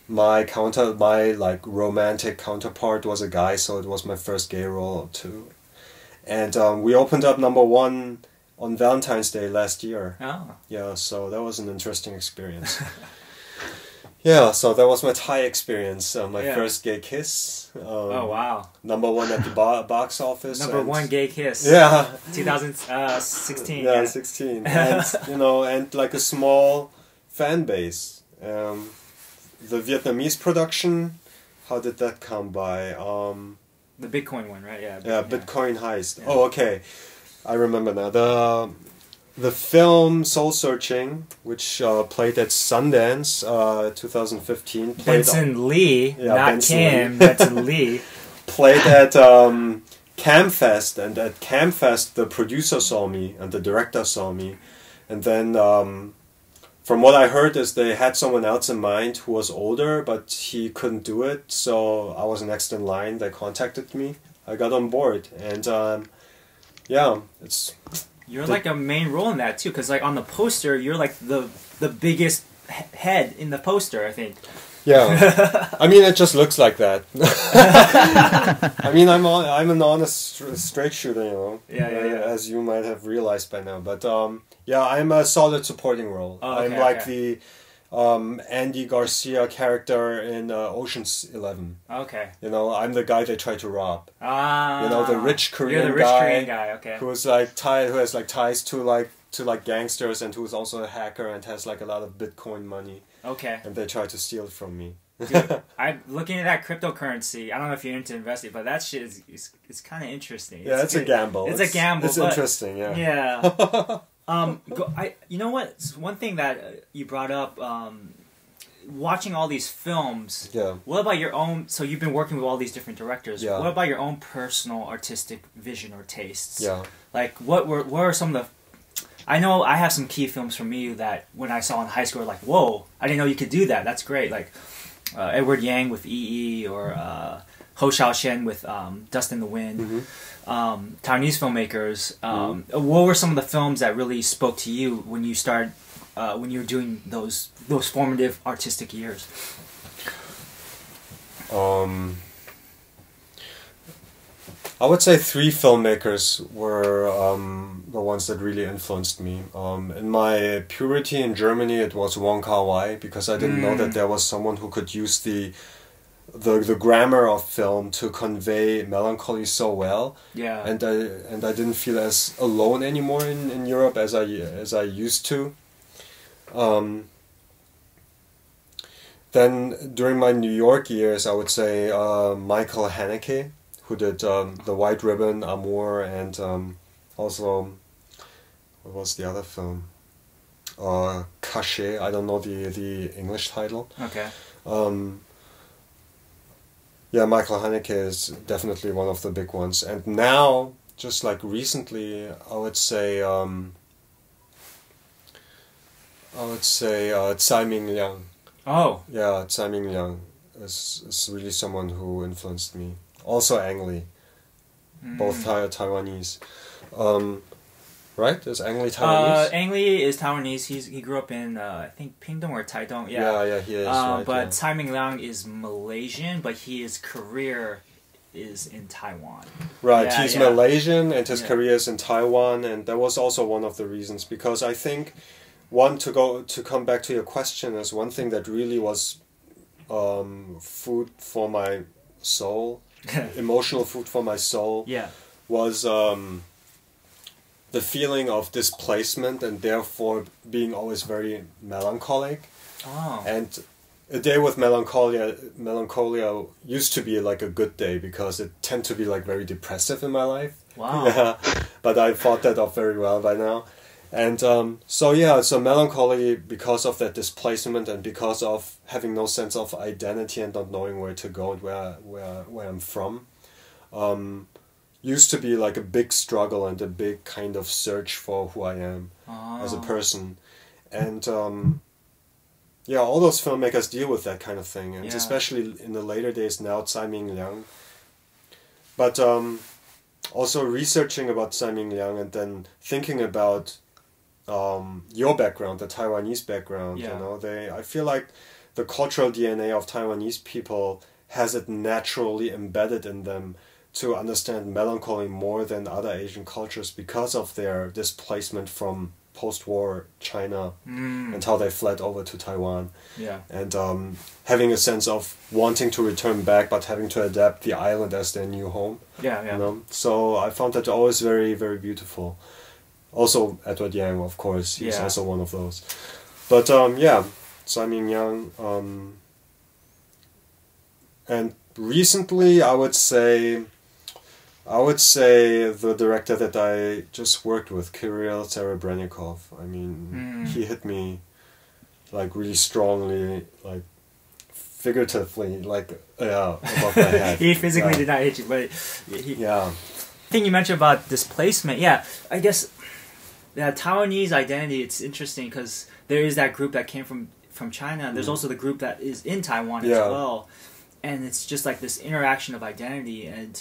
my counter, my like romantic counterpart was a guy, so it was my first gay role too. And um, we opened up number one on Valentine's Day last year. Oh. Yeah, so that was an interesting experience. yeah, so that was my Thai experience. Uh, my Yeah. first gay kiss. Um, Oh wow. Number one at the bo- box office. Number one gay kiss. Yeah. 2016. Yeah, yeah. 16. And, you know, and like a small fan base. Um, the Vietnamese production, how did that come by? Um, The Bitcoin one, right? Yeah. yeah, Bitcoin heist. Yeah. Oh, okay. I remember now. The the film Seoul Searching, which uh, played at Sundance, uh, 2015, played Benson Lee, Yeah, not Benson Kim. Lee. Benson Lee. played at um, CAAMFest, and at CAAMFest, the producer saw me and the director saw me, and then um, from what I heard is they had someone else in mind who was older, but he couldn't do it, so I was next in line. They contacted me. I got on board, and um, yeah, it's You're The- like a main role in that too, because like on the poster, you're like the the biggest head in the poster. I think. Yeah. I mean, it just looks like that. I mean, I'm on, I'm an honest straight shooter, you know. Yeah, yeah, yeah. As you might have realized by now, but um, yeah, I'm a solid supporting role. Oh, I'm like okay. the um, Andy Garcia character in uh, Ocean's Eleven. Okay. You know, I'm the guy they try to rob. Ah. You know, the rich Korean You're the rich guy Korean guy. Okay. Who's like tie, who has like ties to like to like gangsters, and who's also a hacker and has like a lot of Bitcoin money, Okay. and they tried to steal it from me. Dude, I'm looking at that cryptocurrency. I don't know if you're into investing, but that shit is is, is kind of interesting. Yeah, it's a gamble. It's a gamble, It's interesting. Yeah. Yeah. um. Go, I. You know what? One thing that uh, you brought up. Um, watching all these films. Yeah. What about your own? So you've been working with all these different directors. Yeah. What about your own personal artistic vision or tastes? Yeah. Like what were what are some of the I know I have some key films from you that when I saw in high school, like, whoa, I didn't know you could do that. That's great. Like uh, Edward Yang with EE or uh, Hou Hsiao-hsien with um, Dust in the Wind, Mhm. um, Taiwanese filmmakers. Um, What were some of the films that really spoke to you when you started, uh, when you were doing those those formative artistic years? Um, I would say three filmmakers were um, the ones that really influenced me. Um, in my purity in Germany, it was Wong Kar Wai because I didn't know Mm. that there was someone who could use the the the grammar of film to convey melancholy so well, Yeah. and I and I didn't feel as alone anymore in, in Europe as I as I used to. Um, then during my New York years, I would say uh, Michael Haneke, who did um, The White Ribbon, Amour, and um, also what was the other film? Uh, Caché. I don't know the the English title. okay. Um, yeah, Michael Haneke is definitely one of the big ones. And now, just like recently, I would say, um, I would say uh, Tsai Ming Liang. Oh. Yeah, Tsai Ming Liang is, is really someone who influenced me. Also Ang Lee, both Mm. Thai Taiwanese. Um, right? Is Ang Lee Uh, Taiwanese? Ang Lee is Taiwanese. He's he grew up in uh, I think Pingdong or Taidong. Yeah. yeah, yeah, he is. Uh, right, but yeah. Tsai Ming Liang is Malaysian, but his career is in Taiwan. Right, Yeah, he's yeah. Malaysian and his career is in Taiwan, and that was also one of the reasons because I think one to go to come back to your question is one thing that really was um, food for my soul, emotional food for my soul yeah. was um, the feeling of displacement and therefore being always very melancholic Oh. and a day with melancholia melancholia used to be like a good day because it tend to be like very depressive in my life Wow. yeah but i fought that off very well by now and um, so yeah so melancholy because of that displacement and because of having no sense of identity and not knowing where to go and where where where i'm from um, used to be like a big struggle and a big kind of search for who i am as a Oh. person and um, yeah all those filmmakers deal with that kind of thing and Yeah. especially in the later days now Tsai Ming Liang but um, also researching about Tsai Ming Liang and then thinking about um, your background the Taiwanese background Yeah. you know they I feel like the cultural DNA of Taiwanese people has it naturally embedded in them to understand melancholy more than other Asian cultures because of their displacement from post-war China Mm. and how they fled over to Taiwan Yeah. and um, having a sense of wanting to return back but having to adapt the island as their new home Yeah. Yeah. you know so I found that always very very beautiful also Edward Yang of course he's Yeah. also one of those but um, yeah Simon Yang um, and recently I would say I would say the director that I just worked with, Kirill Serebrennikov. I mean, Mm. he hit me like really strongly, like figuratively, like yeah, above my head. he physically yeah. did not hit you, but he, Yeah, thing you mentioned about displacement, yeah, I guess that Taiwanese identity. It's interesting because there is that group that came from from China. and There's Mm. also the group that is in Taiwan Yeah. as well, and it's just like this interaction of identity. And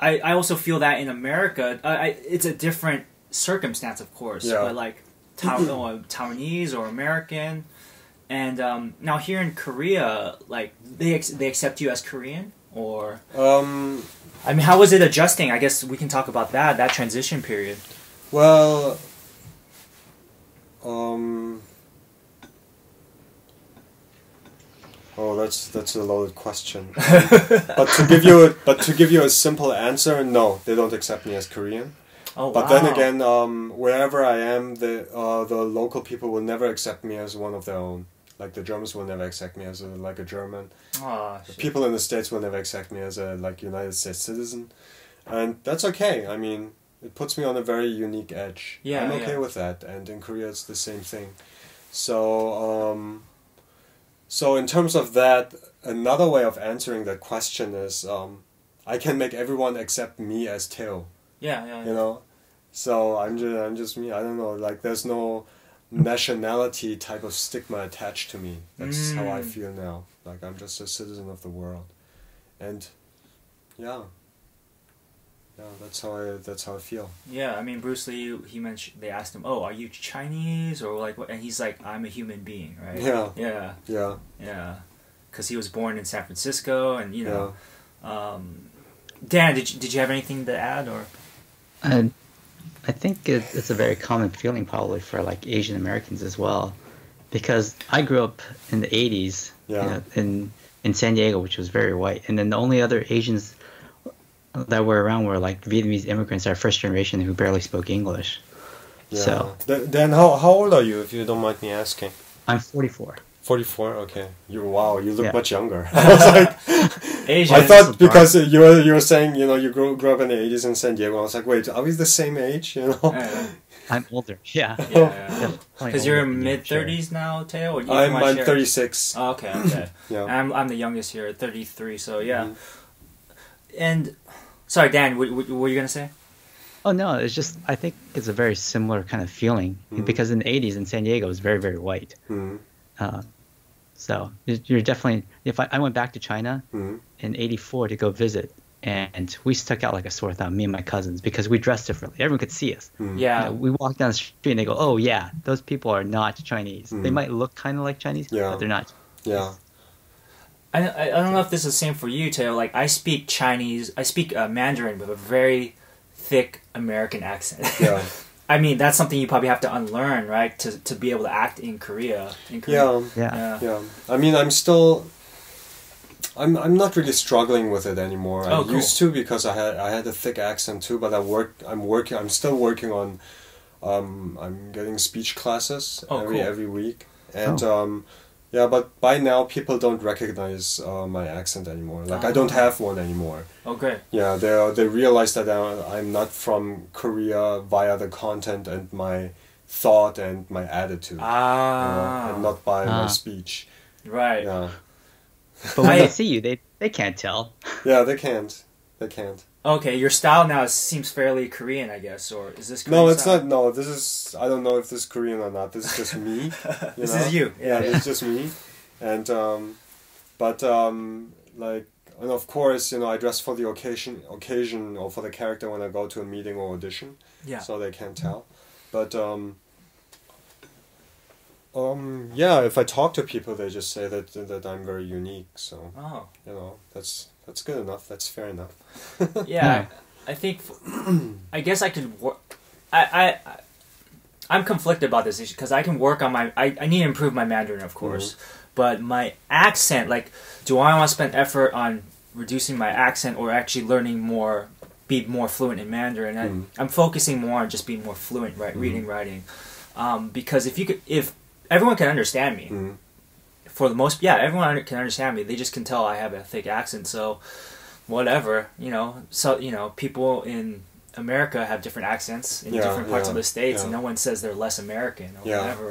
I I also feel that in America, I, I it's a different circumstance, of course, Yeah. but like Taiwanese or American. And um, now here in Korea, like they ex- they accept you as Korean, or um, I mean, how was it adjusting? I guess we can talk about that that transition period. well, um. Oh, that's that's a loaded question. but to give you a, but to give you a simple answer, no, they don't accept me as Korean. Oh, But wow. then again, um, wherever I am, the uh, the local people will never accept me as one of their own. Like the Germans will never accept me as a, like a German. The people in the states will never accept me as a like United States citizen, and that's okay. I mean, it puts me on a very unique edge. Yeah, I'm okay yeah. with that. And in Korea, it's the same thing. So, um, so in terms of that, another way of answering that question is, um, I can make everyone accept me as Teo yeah, yeah, you know? So i'm just i'm just me i don't know like there's no nationality type of stigma attached to me. That's how i Mm. feel now. Like i'm just a citizen of the world. And yeah, yeah, that's how I that's how I feel. Yeah, I mean Bruce Lee. He mentioned they asked him, "Oh, are you Chinese or like what?" And he's like, "I'm a human being, right?" Yeah. Yeah. Yeah, Yeah. Because he was born in San Francisco, and you yeah. know. Um, Dan, did you, did you have anything to add or? And I think it, it's a very common feeling probably for like Asian Americans as well, because I grew up in the '80s, you know, in in San Diego, which was very white, and then the only other Asians that were around were like Vietnamese immigrants, our first generation, who barely spoke English. yeah. So Th- then how how old are you, if you don't mind me asking? I'm 44. Forty four. Okay. You wow. You look Yeah. much younger. I was like, Asian. I thought surprised. because you were you were saying you know you grew, grew up in the eighties in San Diego. I was like, wait, are we the same age? You know. Yeah, I'm older. Yeah. yeah. Because Because you're in mid thirties now, Teo. Or you I'm I'm thirty six. Oh, okay, okay. Yeah. I'm I'm the youngest here, thirty three. So yeah. Mhm. And sorry, Dan, what, what, what were you gonna say? Oh no, it's just I think it's a very similar kind of feeling Mhm. because in the '80s in San Diego it was very very white. Mhm. Uh, so you- you're definitely. If I, I went back to China Mhm. in '84 to go visit, and we stuck out like a sore thumb, me and my cousins, because we dressed differently. Everyone could see us. Mhm. Yeah. You know, we walk down the street and they go, "Oh yeah, those people are not Chinese. They Mhm. might look kind of like Chinese, Yeah. but they're not." Yeah. I, I I don't know if this is the same for you, Teo. Like I speak Chinese, I speak uh, Mandarin with a very thick American accent. Yeah. I mean, that's something you probably have to unlearn, right? To to be able to act in Korea. In Korea. Yeah. Yeah. Yeah. Yeah. I mean, I'm still. I'm I'm not really struggling with it anymore. Oh, I cool. used to because I had I had a thick accent too, but I work I'm working I'm still working on um I'm getting speech classes Oh, every cool. every week. And um yeah, but by now people don't recognize uh, my accent anymore. Like I don't Ah. have one anymore. Okay. Yeah, they they realize that I- I'm not from Korea via the content and my thought and my attitude, you know, Ah. and not by my Ah. speech. right. Yeah. But when they see you, they they can't tell. Yeah, they can't. They can't. Okay, your style now seems fairly Korean, I guess, or is this? Korean No, it's style? not. No, this is. I don't know if this is Korean or not. This is just me. This know? is you. Yeah, this is just me. And um, but um, like, and of course, you know, I dress for the occasion, occasion, or for the character when I go to a meeting or audition, Yeah. so they can't tell. But um, um, yeah, if I talk to people, they just say that that I'm very unique. So Oh. you know, that's that's good enough. That's fair enough. Yeah, I think. I guess I could work. I I. I- I'm conflicted about this issue because I can work on my. I, I need to improve my Mandarin, of course, but my accent. Like, do I want to spend effort on reducing my accent or actually learning more, be more fluent in Mandarin? I, Mhm. I'm focusing more on just being more fluent, right? Reading, writing, um, because if you could, if everyone can understand me, Mhm. For the most yeah everyone can understand me. They just can tell i have a thick accent so whatever you know. So you know people in america have different accents in Yeah, different parts yeah, of the states and no one says they're less american or Yeah. whatever.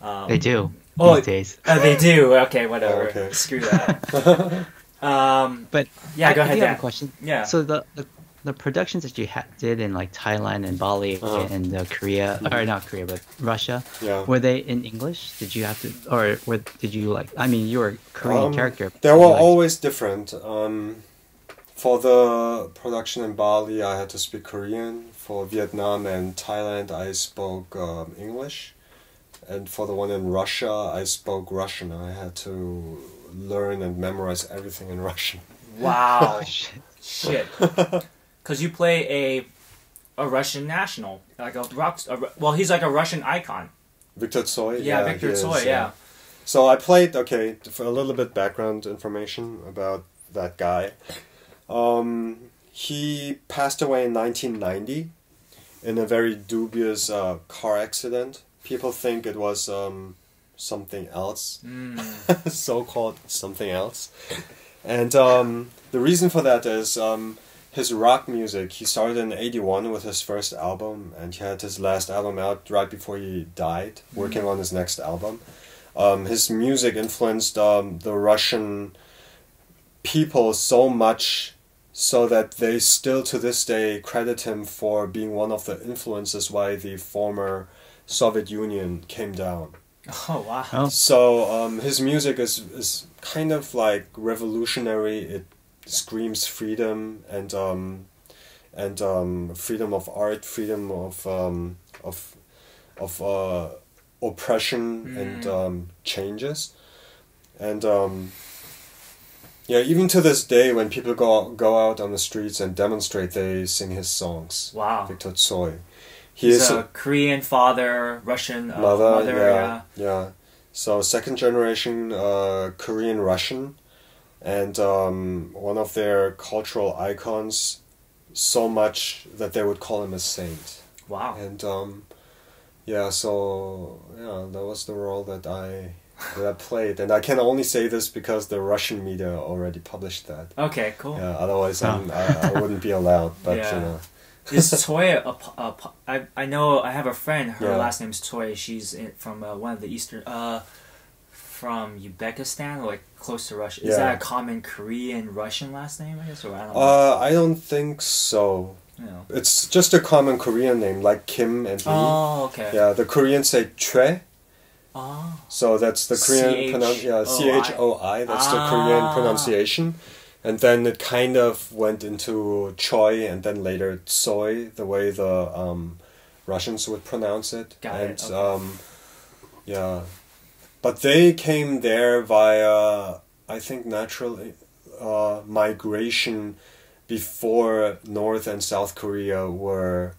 Um, They do Oh, these days. uh, they do. Okay whatever. Oh, okay. screw that. Um But yeah I, go I ahead do have a question. yeah. So the, the the productions that you ha- did in like Thailand and Bali Uh-huh. and uh, Korea, or not Korea, but Russia, Yeah. were they in English? Did you have to, or were, did you like? I mean, you were a Korean Um, character. They were like, always different. Um, for the production in Bali, I had to speak Korean. For Vietnam and Thailand, I spoke um, English. And for the one in Russia, I spoke Russian. I had to learn and memorize everything in Russian. wow Oh, shit. because you play a a russian national like a rock a, well he's like a russian icon Victor Tsoi? yeah, victor he is, Tsoi, yeah. So I played, okay, for a little bit background information about that guy. Um, he passed away in 1990 in a very dubious uh, car accident. People think it was um, something else, Mm. so called something else. And um, the reason for that is um, his rock music. He started in 81 with his first album, and he had his last album out right before he died, working on his next album. Um, his music influenced um, the Russian people so much so that they still to this day credit him for being one of the influences why the former Soviet Union came down. oh wow Oh. So um, his music is is kind of like revolutionary. It screams freedom and um, and um, freedom of art, freedom of um, of of uh, oppression and Mm. um, changes, and um, yeah, even to this day, when people go go out on the streets and demonstrate, they sing his songs. Wow. Victor Tsoi. He He's is a Korean father, Russian uh, mother, mother. yeah, yeah. So second generation uh, Korean Russian, and um, one of their cultural icons, so much that they would call him a saint. Wow. And um, yeah, so yeah, that was the role that I that I played, and I can only say this because the Russian media already published that. Okay, cool. Yeah, otherwise I'm, I, I wouldn't be allowed. But Yeah. you know, Is Toy a, p- a p- I, I know I have a friend. Her Yeah. last name's Toy. She's in, from uh, one of the eastern uh, from Uzbekistan, like close to Russia. Is Yeah. that a common Korean Russian last name? I guess, or I don't know. uh, I don't think so. know. It's just a common Korean name like Kim and Lee. Oh, okay. Yeah, the Koreans say Choi, Oh, so that's the Korean pronunciation. yeah, C. H O I. That's the Ah. Korean pronunciation, and then it kind of went into Choi, and then later Tsoi, the way the um, Russians would pronounce it. Got and it, okay. um, yeah, but they came there via I think natural uh, migration before North and South Korea were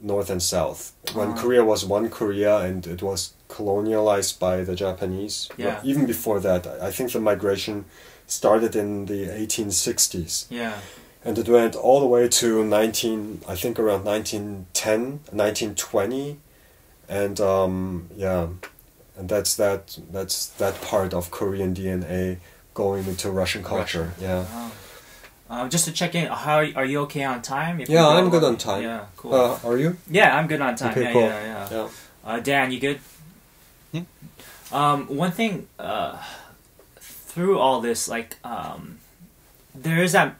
North and South. When Ah. Korea was one Korea and it was colonialized by the Japanese. Yeah. Even before that, I I think the migration started in the 1860s yeah. and it went all the way to 19 I think around 1910, 1920 and um, yeah and that's that that's that part of Korean DNA going into Russian culture. Yeah. Wow. Um, just to check in, how are you okay on time? If Yeah, I'm good on time. Yeah, cool. Uh, are you? yeah, I'm good on time. Okay, yeah, cool. yeah, yeah. Yeah. Uh, Dan, you good? Yeah. Um, one thing, uh, through all this, like, um, there is that.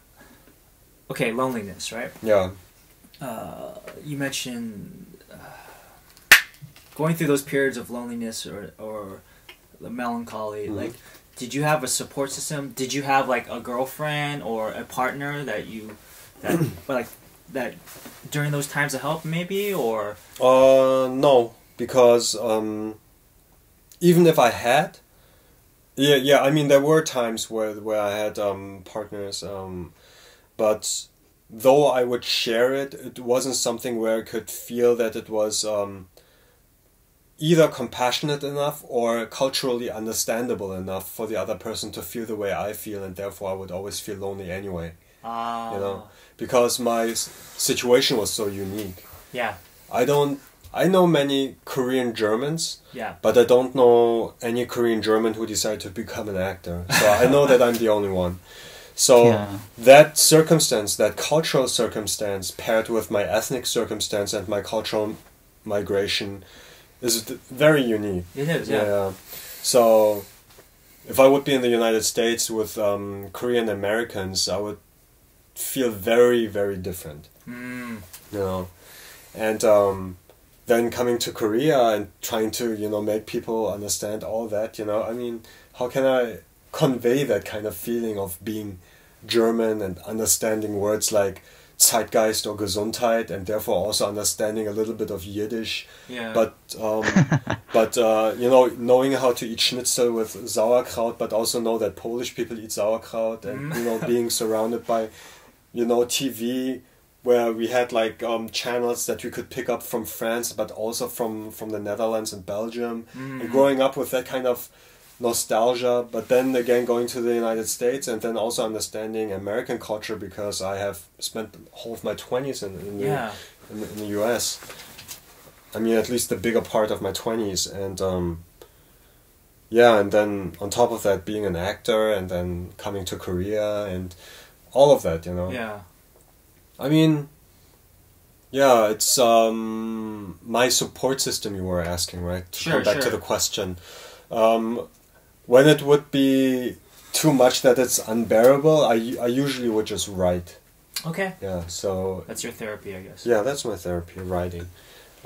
Okay, loneliness, right? Yeah. Uh, you mentioned uh, going through those periods of loneliness or or melancholy. Mhm. Like, did you have a support system? Did you have like a girlfriend or a partner that you that like that during those times of help maybe or Uh, no, because um, even if I had, yeah, yeah. I mean, there were times where where I had um, partners, um, but though I would share it, it wasn't something where I could feel that it was um, either compassionate enough or culturally understandable enough for the other person to feel the way I feel, and therefore I would always feel lonely anyway uh, You know. because my situation was so unique. yeah I don't. I know many Korean Germans, yeah but I don't know any Korean German who decided to become an actor. So I know that I'm the only one. So Yeah. that circumstance, that cultural circumstance, paired with my ethnic circumstance and my cultural migration, is very unique. it is yeah, Yeah. So, if I would be in the United States with um, Korean Americans, I would feel very, very different. Mm, You know, and um, then coming to Korea and trying to you know make people understand all that. You know, I mean, how can I convey that kind of feeling of being German and understanding words like Zeitgeist or Gesundheit, and therefore also understanding a little bit of Yiddish yeah but um, but uh, you know knowing how to eat schnitzel with sauerkraut but also know that polish people eat sauerkraut and Mm. you know being surrounded by you know tv where we had like um, channels that we could pick up from france but also from from the netherlands and belgium and Mhm. growing up with that kind of nostalgia but then again going to the united states and then also understanding american culture because i have spent the whole of my 20s in, in the yeah in, the- in the U.S. I mean, at least the bigger part of my twenties, and um, yeah, and then on top of that, being an actor, and then coming to Korea, and all of that, you know. yeah I mean, yeah, it's um, my support system. You were asking, right? To Sure, come back to the question, um, when it would be too much that it's unbearable, I I usually would just write. okay Yeah, so that's your therapy i guess yeah, that's my therapy, writing.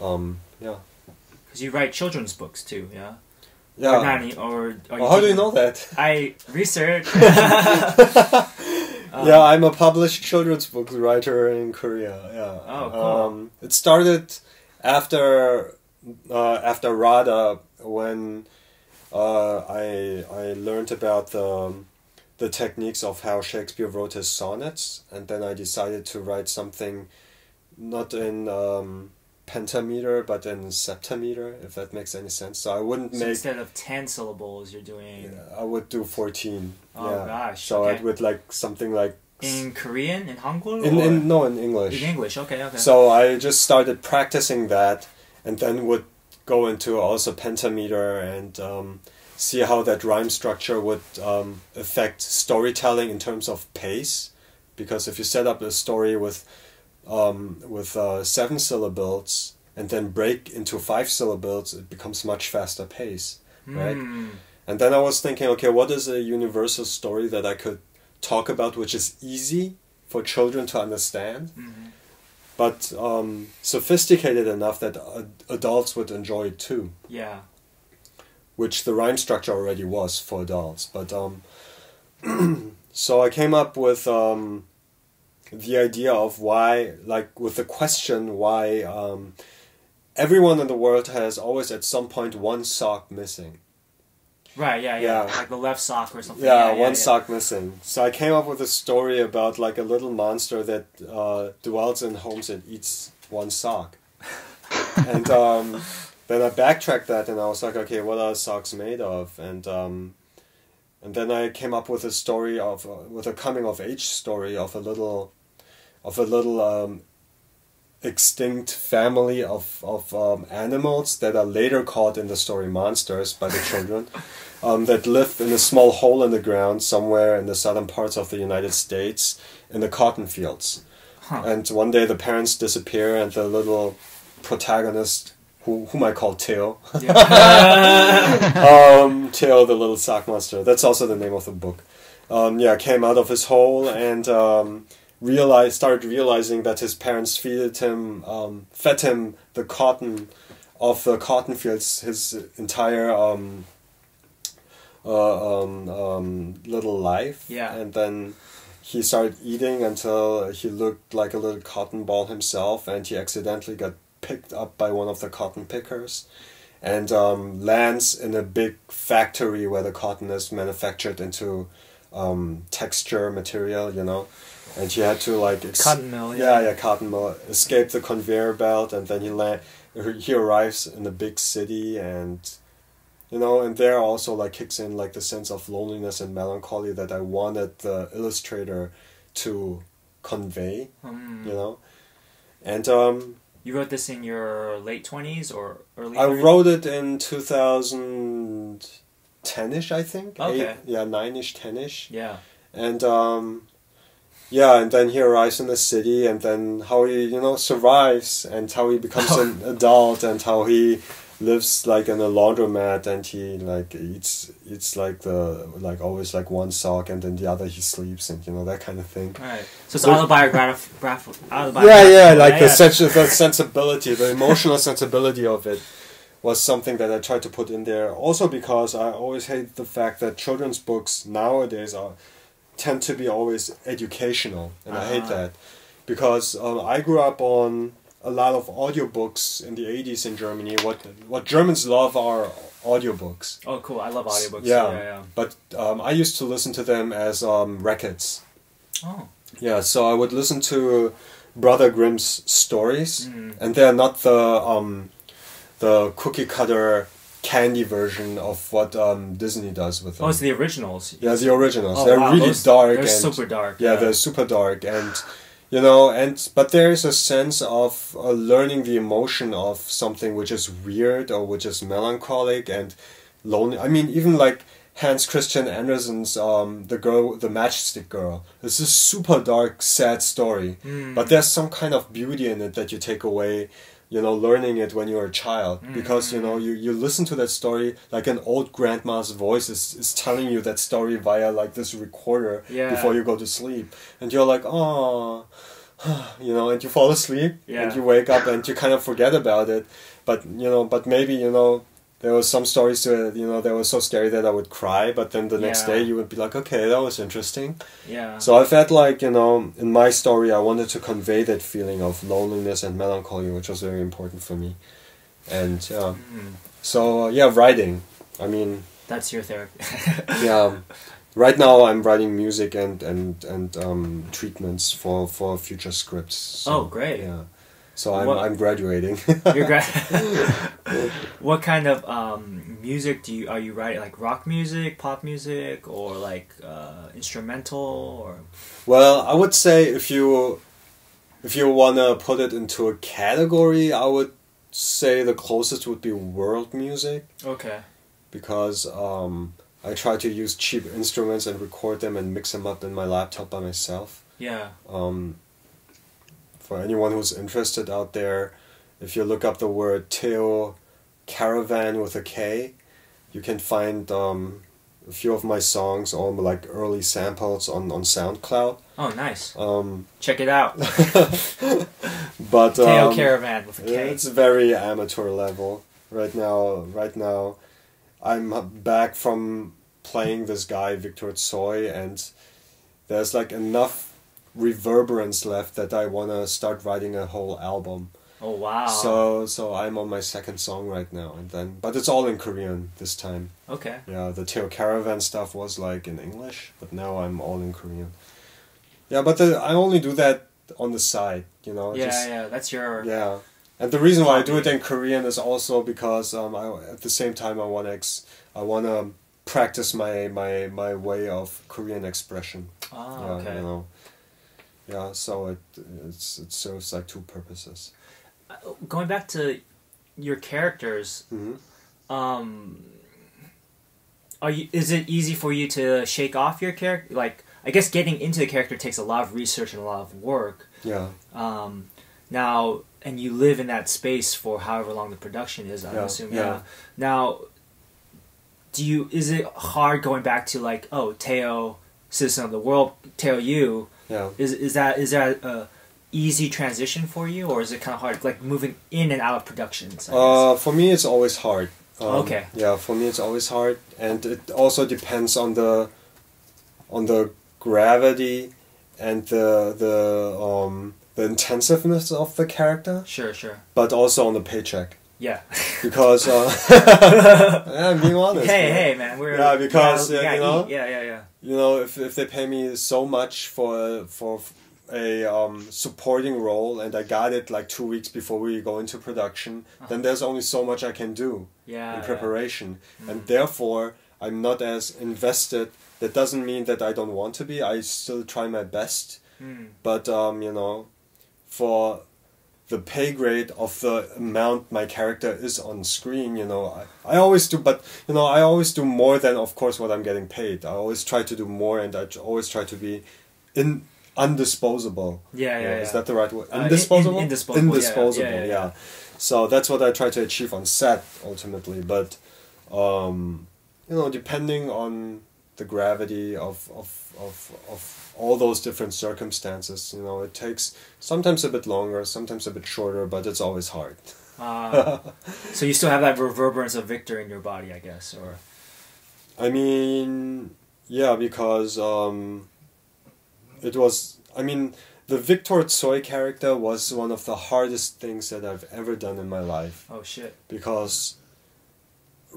Um, yeah. because you write children's books too yeah Yeah. or, not any, or are Well, how do you know that? I research. Um, yeah, I'm a published children's book writer in Korea. Yeah. Oh, cool. Um, it started after uh, after Rada when uh, I I learned about the the techniques of how Shakespeare wrote his sonnets, and then I decided to write something not in um, pentameter but in septameter, if that makes any sense. So I wouldn't So make. instead of ten syllables, you're doing I would do fourteen. Oh, yeah. gosh, So I okay. would like something like in Korean, in Hangul, in, in no in English. in English. Okay, okay. So I just started practicing that, and then would go into also pentameter and um, see how that rhyme structure would um, affect storytelling in terms of pace, because if you set up a story with um, with uh, seven syllables and then break into five syllables, it becomes much faster pace, right? Hmm. And then I was thinking, okay, what is a universal story that I could talk about, which is easy for children to understand, Mhm. But um, sophisticated enough that ad- adults would enjoy it too, Yeah. which the rhyme structure already was for adults. But um, so I came up with um, the idea of why, like, with the question why um, everyone in the world has always at some point one sock missing. Right. Yeah. Yeah. Yeah. Like the left sock or something. Yeah, yeah one yeah. sock missing. So I came up with a story about like a little monster that uh, dwells in homes and eats one sock. and um, then I backtracked that and I was like, okay, what are socks made of? And um, and then I came up with a story of uh, with a coming of age story of a little of a little um, extinct family of of um, animals that are later called in the story monsters by the children um, that live in a small hole in the ground somewhere in the southern parts of the United States in the cotton fields. Huh. And one day the parents disappear, and the little protagonist, who, whom I call Theo, um, Theo the little sock monster, that's also the name of the book, um, yeah, came out of his hole and um, realized, started realizing that his parents feeded him, um, fed him the cotton of the cotton fields his entire um, uh, um, um, little life. Yeah. And then he started eating until he looked like a little cotton ball himself, and he accidentally got picked up by one of the cotton pickers and um, lands in a big factory where the cotton is manufactured into um, texture material, you know. And she had to like ex- Cotton mill. yeah, yeah, cotton mill. Escape the conveyor belt, and then he land. He arrives in a big city, and you know, and there also like kicks in like the sense of loneliness and melancholy that I wanted the illustrator to convey. Hmm. You know, and um, You wrote this in your late twenties or early. I wrote it in two thousand ten-ish, I think. Okay. Eight, yeah, nine-ish, ten-ish. Yeah. and um, yeah, and then he arrives in the city, and then how he you know survives, and how he becomes an adult, and how he lives like in a laundromat, and he like eats eats like the like always like one sock, and then the other he sleeps, and you know that kind of thing. Right. So it's So- autobiographical. autobiographical. Yeah, yeah, like yeah, the yeah. sense, the sensibility, the emotional sensibility of it was something that I tried to put in there. Also because I always hate the fact that children's books nowadays are tend to be always educational, and I hate Ah. that because um, I grew up on a lot of audiobooks in the 80s in Germany. What what Germans love are audiobooks. Oh, cool! I love audiobooks. Yeah. Yeah, yeah. But um, I used to listen to them as um, records. Oh. Yeah, so I would listen to Brother Grimm's stories, Mm. and they're not the um, the cookie cutter candy version of what um, Disney does with them. Oh, it's the originals. yeah, the originals. Oh, they're wow, really those- dark They're and super dark. yeah, they're super dark and you know and but there is a sense of uh, learning the emotion of something which is weird or which is melancholic and lonely. I mean, even like Hans Christian Andersen's um, the girl, the matchstick girl. It's a super dark, sad story, Mm. but there's some kind of beauty in it that you take away. You know, learning it when you're a child, mm-hmm. because you know you, you listen to that story like an old grandma's voice is, is telling you that story via like this recorder Yeah. before you go to sleep, and you're like, oh, you know, and you fall asleep Yeah. and you wake up and you kind of forget about it, but you know, but maybe you know there was some stories that you know that were so scary that I would cry, but then the next Yeah. day you would be like, okay, that was interesting. Yeah. So I felt like you know in my story I wanted to convey that feeling of loneliness and melancholy, which was very important for me, and yeah. Mm, So uh, yeah, writing. I mean, that's your therapy. yeah. Right now I'm writing music and and and um, treatments for for future scripts. So, Oh, great. Yeah. So I'm What- I'm graduating. You're gra- what kind of um, music do you are you writing? Like rock music, pop music, or like uh, instrumental, or Well, I would say if you if you wanna put it into a category, I would say the closest would be world music okay. because um, I try to use cheap instruments and record them and mix them up in my laptop by myself. Yeah. Um, for anyone who's interested out there, if you look up the word Teo Caravan with a K, you can find um, a few of my songs, all like early samples on, on SoundCloud. Oh, nice. Um, Check it out. but Teo um, Caravan with a K. it's very amateur level right now. Right now, I'm back from playing this guy Victor Tsoi, and there's like enough reverberance left that I wanna start writing a whole album. Oh wow. So so I'm on my second song right now, and then but it's all in Korean this time. okay. Yeah, the Teo Caravan stuff was like in English, but now I'm all in Korean. Yeah, but the, I only do that on the side, you know. Yeah, just- yeah. That's your. yeah, and the reason why I do it in Korean is also because um, I, at the same time I want to ex- I want to practice my, my my way of Korean expression. Oh, yeah, okay. you know. Yeah, so it it's it serves like two purposes. Going back to your characters, hmm um, are you? Is it easy for you to shake off your character? Like, I guess getting into the character takes a lot of research and a lot of work. Yeah, Um, now, and you live in that space for however long the production is. I Yeah, assume. yeah. Yeah. Now, do you? Is it hard going back to like, oh, Teo, citizen of the world, Teo, you? Yeah. Is is that is that a easy transition for you, or is it kind of hard, like moving in and out of productions? Uh, for me, it's always hard. Um, Okay. Yeah, for me, it's always hard, and it also depends on the, on the gravity, and the the um the intensiveness of the character, Sure, sure. but also on the paycheck Yeah. because uh, yeah, I'm being honest. hey, man. hey, man. We're Yeah, because, we uh, you know, eat. Yeah, yeah, yeah. you know if, if they pay me so much for for a um, supporting role and I got it like two weeks before we go into production, then there's only so much I can do Yeah. in yeah. preparation, and therefore I'm not as invested. That doesn't mean that I don't want to be. I still try my best, Mm. but um, you know, for the pay grade of the amount my character is on screen, you know, I, I always do, but you know, I always do more than, of course, what I'm getting paid. I always try to do more, and I always try to be in undisposable. Yeah, yeah, Yeah. Is that the right word? Uh, in- in- Indisposable. indisposable, yeah, Indisposable. yeah, yeah, yeah. So that's what I try to achieve on set ultimately, but um, you know, depending on the gravity of, of, of, of all those different circumstances, you know, it takes sometimes a bit longer, sometimes a bit shorter, but it's always hard. Uh, so you still have that reverberance of Victor in your body, I guess, or I mean, yeah, because um, it was. I mean, the Victor Tsoi character was one of the hardest things that I've ever done in my life oh shit. because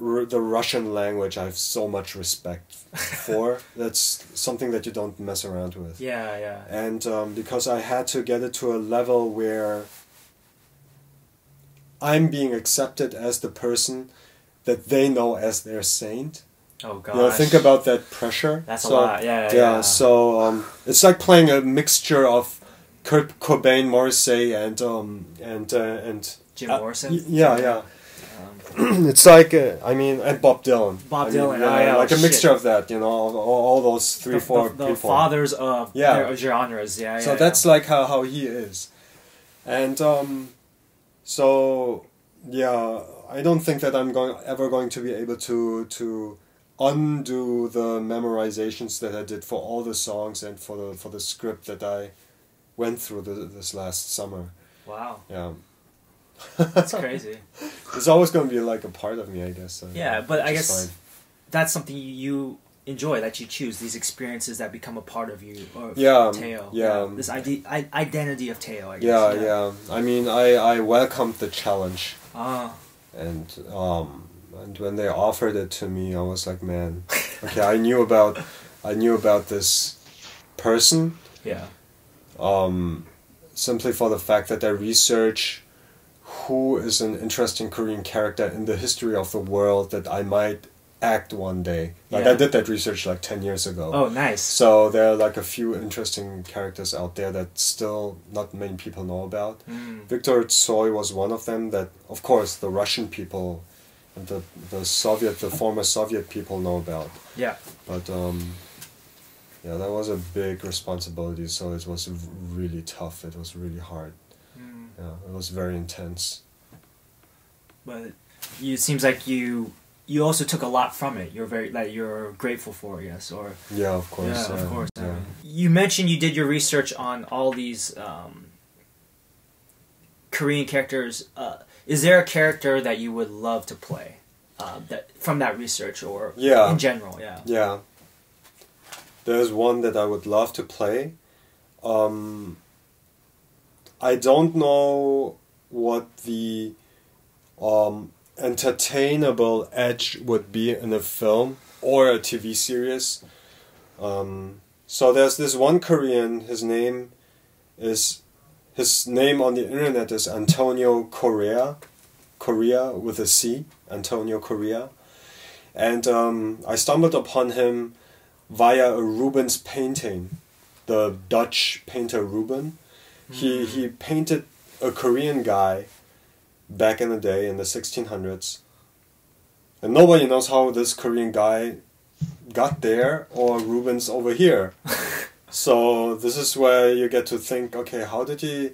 r- the Russian language I have so much respect for. That's something that you don't mess around with. Yeah, yeah. And um, because I had to get it to a level where I'm being accepted as the person that they know as their saint. Oh god. You know, think about that pressure. That's So, a lot. Yeah, yeah. Yeah, so um, it's like playing a mixture of Kurt Cobain, Morrissey, and um, and uh, and Jim uh, Morrison. yeah, yeah. It's like uh, I mean, and Bob Dylan. Bob I Dylan, know, yeah, like oh, a mixture shit. of that. You know, all, all those three, the, four the, the fathers of Yeah. their genres. Yeah, yeah. so yeah. that's like how, how he is and um so yeah i don't think that i'm going ever going to be able to to undo the memorizations that i did for all the songs and for the for the script that i went through the, this last summer wow. yeah That's crazy. it's always going to be like a part of me, I guess. so, Yeah, but I guess fine. that's something you enjoy that you choose these experiences that become a part of you or Yeah, Teo. yeah. This ide- I- identity of Teo. I guess. Yeah, yeah. I mean, I I welcomed the challenge, Ah, and um, and when they offered it to me, I was like, man, okay, I knew about, I knew about this person, yeah. um, simply for the fact that I research who is an interesting Korean character in the history of the world that I might act one day. Like I did that research like ten years ago. Oh, nice. So there are like a few interesting characters out there that still not many people know about. Mm. Viktor Tsoi was one of them that of course the Russian people and the the Soviet the former Soviet people know about. Yeah. But um yeah, that was a big responsibility, so it was really tough. It was really hard. Yeah, it was very intense. But you it seems like you you also took a lot from it. You're very like you're grateful for, it, yes, or Yeah, of course. yeah, of course. I Yeah. mean, you mentioned you did your research on all these um, Korean characters. Uh, is there a character that you would love to play uh, that from that research, or Yeah. in general? Yeah. Yeah. There's one that I would love to play. Um, I don't know what the um, entertainable edge would be in a film or a TV series. Um, so there's this one Korean. His name is his name on the internet is Antonio Correa, Corea with a C, Antonio Correa, and um, I stumbled upon him via a Rubens painting, the Dutch painter Ruben. He he painted a Korean guy back in the day in the 1600s. And nobody knows how this Korean guy got there or Rubens over here. so this is where you get to think, okay, how did he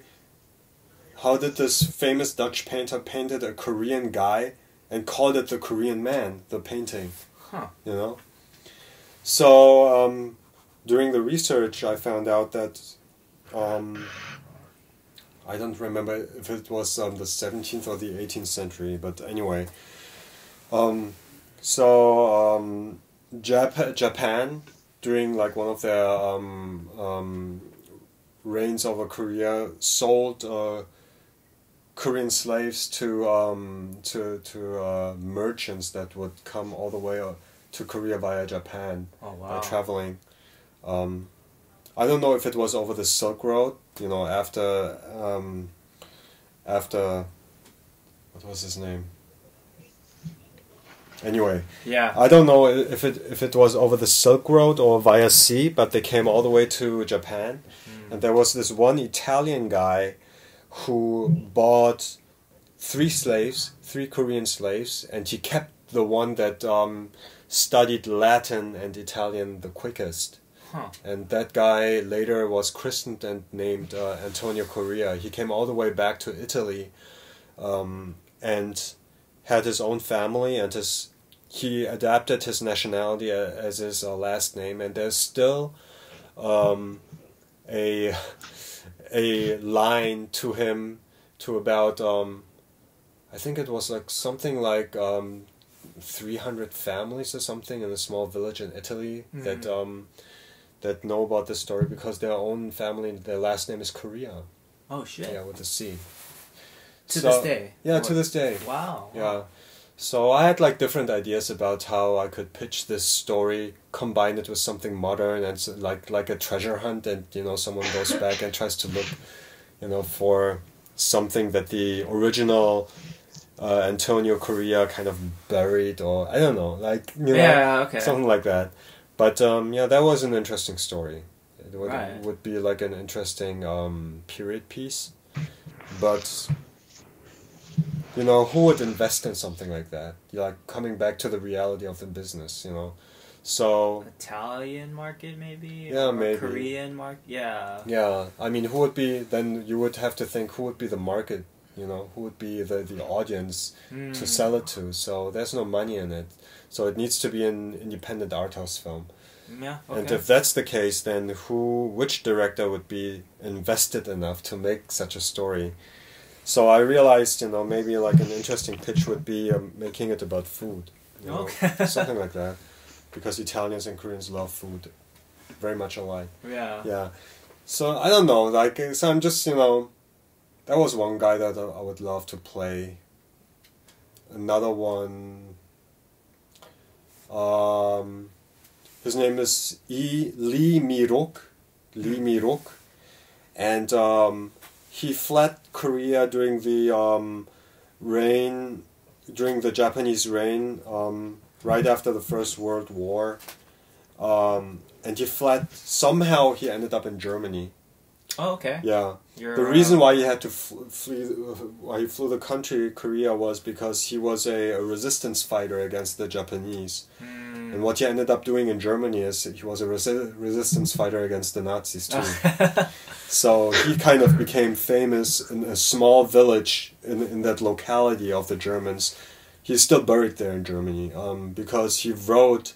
how did this famous Dutch painter painted a Korean guy and called it the Korean man, the painting? Huh. You know? So um, during the research I found out that um, I don't remember if it was um, the 17th or the 18th century, but anyway. Um, so um, Jap- Japan, during like one of their um, um, reigns over Korea, sold uh, Korean slaves to um, to to uh, merchants that would come all the way uh, to Korea via Japan Oh by traveling. Um, I don't know if it was over the Silk Road, you know, after um, after what was his name? Anyway, yeah. I don't know if it if it was over the Silk Road or via sea, but they came all the way to Japan, and there was this one Italian guy who bought three slaves, three Korean slaves, and he kept the one that um, studied Latin and Italian the quickest. Huh. And that guy later was christened and named uh, Antonio Correa. He came all the way back to Italy, um, and had his own family, and his he adapted his nationality as his uh, last name. And there's still um, a a line to him to about um, I think it was like something like um, three hundred families or something in a small village in Italy that Mhm. um, that know about this story because their own family their last name is Corea. Oh shit. Yeah, with a C. To So- this day. Yeah, Or- to this day. Wow. Yeah. So I had like different ideas about how I could pitch this story, combine it with something modern and so, like like a treasure hunt, and you know someone goes back and tries to look, you know, for something that the original uh, Antonio Correa kind of buried, or I don't know, like you know, Yeah. Okay. something like that. But um, yeah, that was an interesting story. It would Right. would be like an interesting um, period piece, but you know who would invest in something like that? You're like coming back to the reality of the business, you know. So Italian market maybe. Yeah, or maybe. Korean market. Yeah. yeah, I mean, who would be then? You would have to think who would be the market. You know, who would be the the audience to Mm. sell it to? So there's no money in it. So it needs to be an independent art house film. Yeah. Okay. And if that's the case, then who, which director would be invested enough to make such a story? So I realized, you know, maybe like an interesting pitch would be um, making it about food. You know, Okay. something like that, because Italians and Koreans love food, very much alike. Yeah. Yeah. So I don't know, like so I'm just you know, that was one guy that I would love to play. Another one. Um, his name is E Lee Mirok, Lee Mirok, and um, he fled Korea during the um, reign, during the Japanese reign, um, right after the First World War. Um, and he fled. Somehow he ended up in Germany. Oh, okay. Yeah. You're, The reason why he had to fl- flee, why he flew the country Korea was because he was a, a resistance fighter against the Japanese. hmm. And what he ended up doing in Germany is he was a resi- resistance fighter against the Nazis too. so he kind of became famous in a small village in, in that locality of the Germans. He's still buried there in Germany um, because he wrote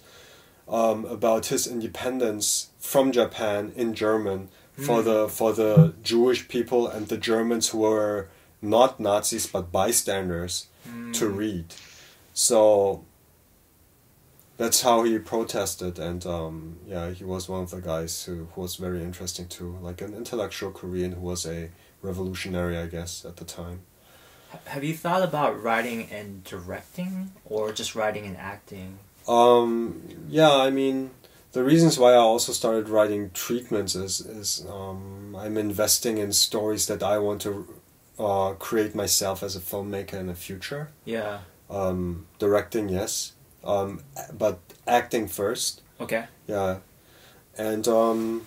um, about his independence from Japan in German for Mm. the for the Jewish people and the Germans who were not Nazis but bystanders to Hmm. read. So that's how he protested, and um, yeah, he was one of the guys who, who was very interesting too, like an intellectual Korean who was a revolutionary, I guess, at the time. Have you thought about writing and directing, or just writing and acting? Um, yeah, I mean, the reasons why I also started writing treatments is is um, I'm investing in stories that I want to uh, create myself as a filmmaker in the future. Yeah. Um, directing, yes, um, but acting first. Okay. Yeah, and um,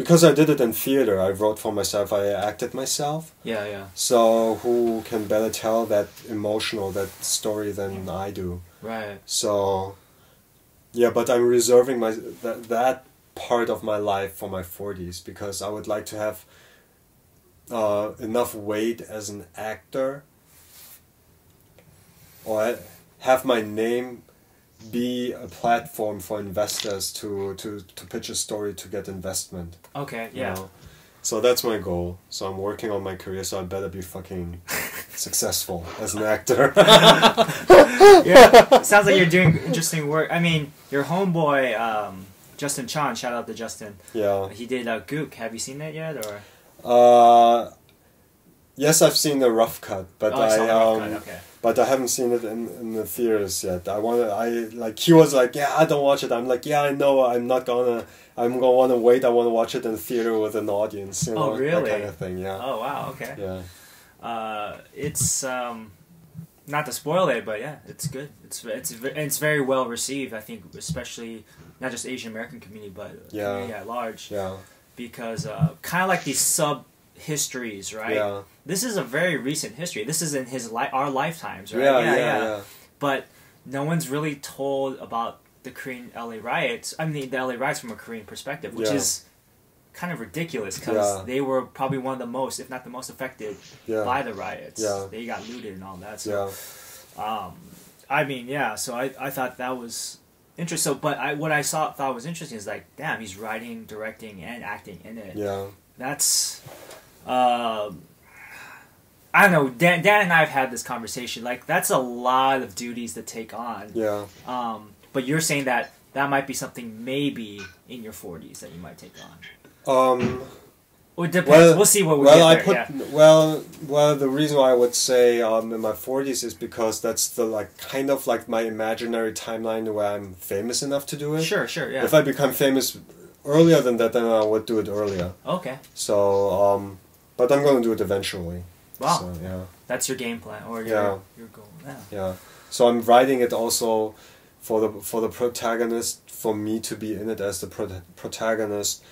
because I did it in theater, I wrote for myself. I acted myself. Yeah, yeah. So who can better tell that emotional that story than I do? Right. So, yeah, but I'm reserving my that that part of my life for my forties because I would like to have uh, enough weight as an actor, or have my name be a platform for investors to to to pitch a story to get investment. Okay. Yeah. know? So that's my goal. So I'm working on my career. So I better be fucking successful as an actor. yeah. Sounds like you're doing interesting work. I mean, your homeboy, um, Justin Chon. Shout out to Justin. yeah. He did uh, Gook. Have you seen that yet, or? Uh, yes, I've seen the rough cut, but oh, I I the rough um, cut, Okay. But I haven't seen it in, in the theaters yet. I want to. I like he was like, yeah, I don't watch it. I'm like, yeah, I know. I'm not gonna. I'm gonna want to wait. I want to watch it in the theater with an audience. You Oh, know, really? That kind of thing. Yeah. Oh wow. Okay. Yeah. Uh, it's um, not to spoil it, but yeah, it's good. It's it's it's very well received. I think, especially not just Asian American community, but Yeah. community at large, Yeah. because uh, kind of like these sub histories, right? Yeah. This is a very recent history. This is in his li- our lifetimes, right? Yeah. Yeah. Yeah. But no one's really told about the Korean LA riots. I mean, the LA riots from a Korean perspective, which Yeah. is kind of ridiculous because Yeah. they were probably one of the most, if not the most affected Yeah. by the riots. Yeah. They got looted and all that. So, Yeah. um, I mean, yeah. So I, I thought that was interesting. So, but I what I saw thought was interesting is like, damn, he's writing, directing, and acting in it. Yeah. That's, um, I don't know. Dan, Dan and I have had this conversation. Like, that's a lot of duties to take on. Yeah. Um, but you're saying that that might be something maybe in your 40s that you might take on. Um. Well, it depends. Well- we'll see what we well, I there. put yeah. well, well. The reason why I would say um, in my forties is because that's the like kind of like my imaginary timeline where I'm famous enough to do it. Sure, sure, yeah. If I become famous earlier than that, then I would do it earlier. okay. So, um, but I'm gonna do it eventually. Wow. So, yeah, That's your game plan or your, Yeah. your goal. Yeah. yeah. So I'm writing it also for the for the protagonist for me to be in it as the pro- protagonist,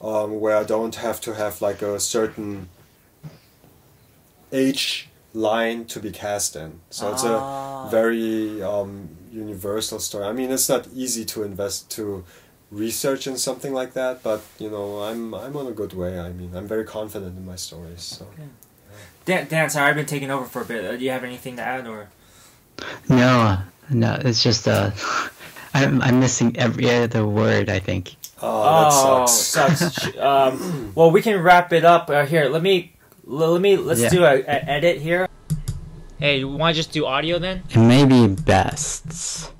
um, where I don't have to have like a certain age line to be cast in. So it's Ah. a very um, universal story. I mean, it's not easy to invest to research in something like that, but you know, I'm I'm on a good way. I mean, I'm very confident in my stories. So Dan, Dan, sorry, I've been taking over for a bit. Uh, do you have anything to add or? No, no, it's just uh, I'm I'm missing every other word. I think. oh, that sucks. sucks. Um, well, we can wrap it up uh, here. Let me let me let's Yeah. do a, a edit here. Hey, you want to just do audio then? It may be best.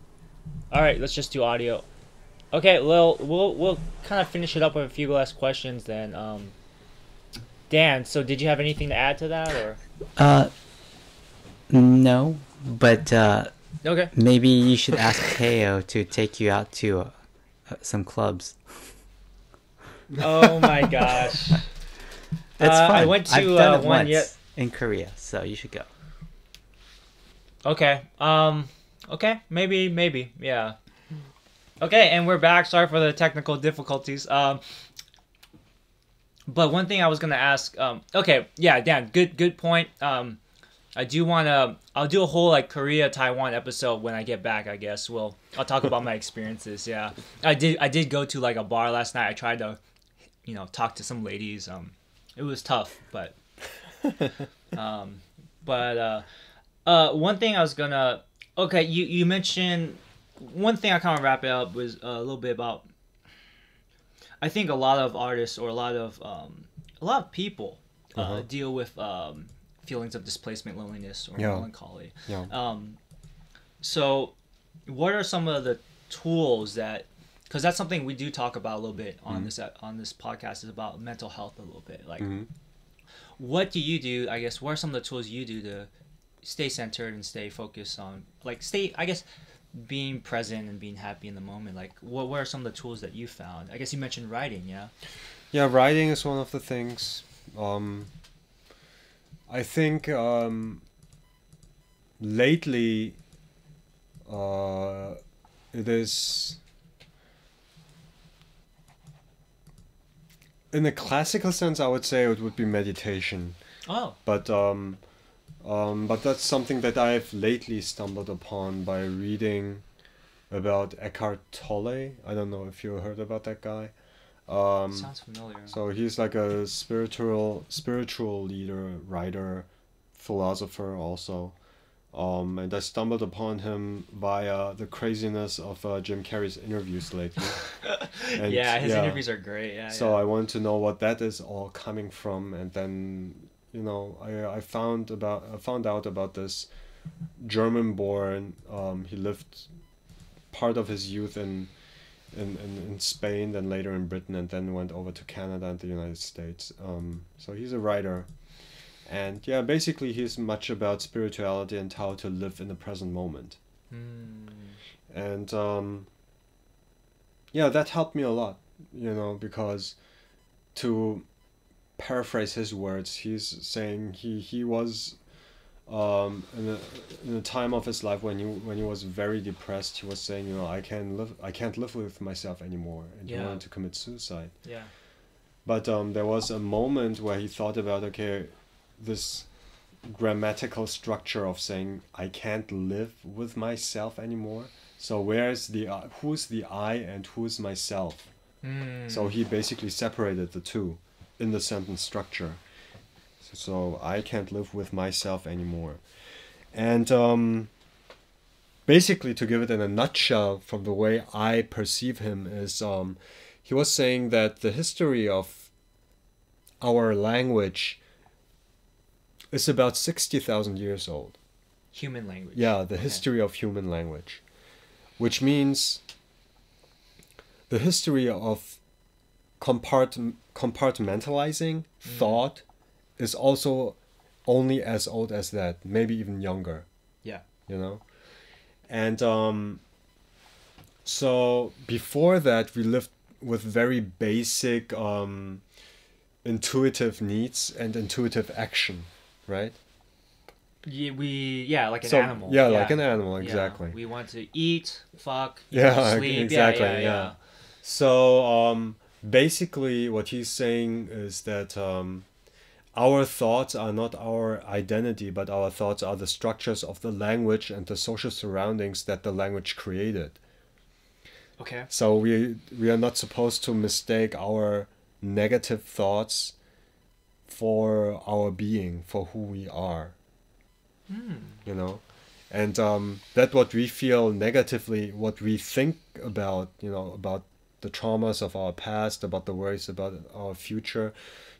All right, let's just do audio. Okay, well, we'll we'll kind of finish it up with a few last questions then. Um, Dan, so did you have anything to add to that, or Uh, no, but uh, okay? maybe you should ask Teo to take you out to uh, some clubs. Oh my gosh! That's Uh, fun. I went to, I've done uh, one yet- in Korea, so you should go. Okay. Um. Okay. Maybe. Maybe. Yeah. Okay, and we're back. Sorry for the technical difficulties. Um. But one thing I was gonna ask. Um. Okay. Yeah. Dan. Good. Good point. Um. I do wanna. I'll do a whole like Korea Taiwan episode when I get back. I guess. Well, I'll talk about my experiences. Yeah. I did. I did go to like a bar last night. I tried to, you know, talk to some ladies. Um. It was tough, but. um. But uh. Uh, one thing I was gonna okay, you you mentioned one thing I kind of wrap it up was uh, a little bit about. I think a lot of artists or a lot of um, a lot of people uh, Uh-huh. deal with um, feelings of displacement, loneliness, or Yeah. melancholy. Yeah. Um, so, what are some of the tools that? Because that's something we do talk about a little bit on Mhm. this on this podcast is about mental health a little bit. Like, Mhm. what do you do? I guess what are some of the tools you do to stay centered and stay focused on, like, stay? I guess being present and being happy in the moment. Like, what what are some of the tools that you found? I guess you mentioned writing. Yeah. Yeah, writing is one of the things. Um, I think um, lately uh, it is. In a classical sense, I would say it would be meditation, Oh. but um, um, but that's something that I've lately stumbled upon by reading about Eckhart Tolle. I don't know if you heard about that guy. Um, Sounds familiar. so he's like a spiritual spiritual leader, writer, philosopher also. Um, and I stumbled upon him via the craziness of uh, Jim Carrey's interviews lately. And, yeah, his yeah. interviews are great. Yeah. so yeah. I wanted to know what that is all coming from, and then you know I, I found about I found out about this German-born. Um, he lived part of his youth in, in in in Spain, then later in Britain, and then went over to Canada and the United States. Um, so he's a writer, and yeah, basically he's much about spirituality and how to live in the present moment Hmm. and um, yeah that helped me a lot you know because to paraphrase his words he's saying he he was um, in a in a time of his life when he when he was very depressed he was saying you know I can't live I can't live with myself anymore and he wanted to commit suicide Yeah. but um, there was a moment where he thought about okay, this grammatical structure of saying I can't live with myself anymore. So where's the uh, who's the I and who's myself? Hmm. So he basically separated the two in the sentence structure. So, I can't live with myself anymore, and um, basically to give it in a nutshell, from the way I perceive him, is um, he was saying that the history of our language is about sixty thousand years old. human language. Yeah, the Okay. history of human language, which means the history of compart- compartmentalizing thought is also only as old as that, maybe even younger. Yeah. You know? And um, so before that, we lived with very basic um, intuitive needs and intuitive action, right? Yeah, we yeah like an so, animal. Yeah, like an animal, Yeah. exactly. We want to eat, fuck, Yeah, sleep. exactly, Yeah, yeah, yeah. yeah. So um, basically, what he's saying is that um, our thoughts are not our identity, but our thoughts are the structures of the language and the social surroundings that the language created. Okay. So we we are not supposed to mistake our negative thoughts for our being, for who we are. You know, and um, that what we feel negatively, what we think about, you know, about the traumas of our past, about the worries about our future,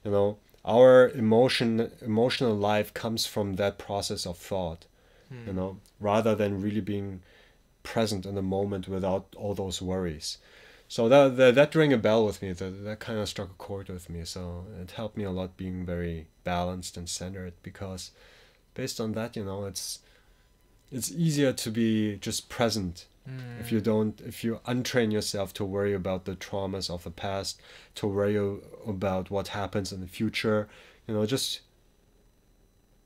you know, our emotion emotional life comes from that process of thought hmm. you know rather than really being present in the moment without all those worries. So that that, that rang a bell with me that, that kind of struck a chord with me. So it helped me a lot being very balanced and centered because based on that you know it's it's easier to be just present if you don't if you untrain yourself to worry about the traumas of the past to worry about what happens in the future you know just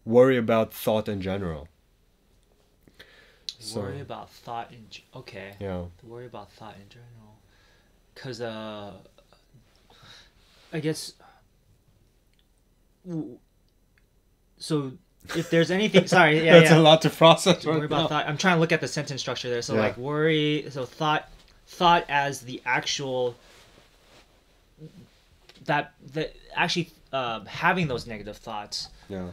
worry about thought in general So- worry about thought in okay. yeah worry about thought in general, cause uh, I guess. So if there's anything, sorry, yeah, that's yeah. a lot to process worry about now. thought. I'm trying to look at the sentence structure there. So Yeah. like worry. So thought, thought as the actual. That that actually um, having those negative thoughts yeah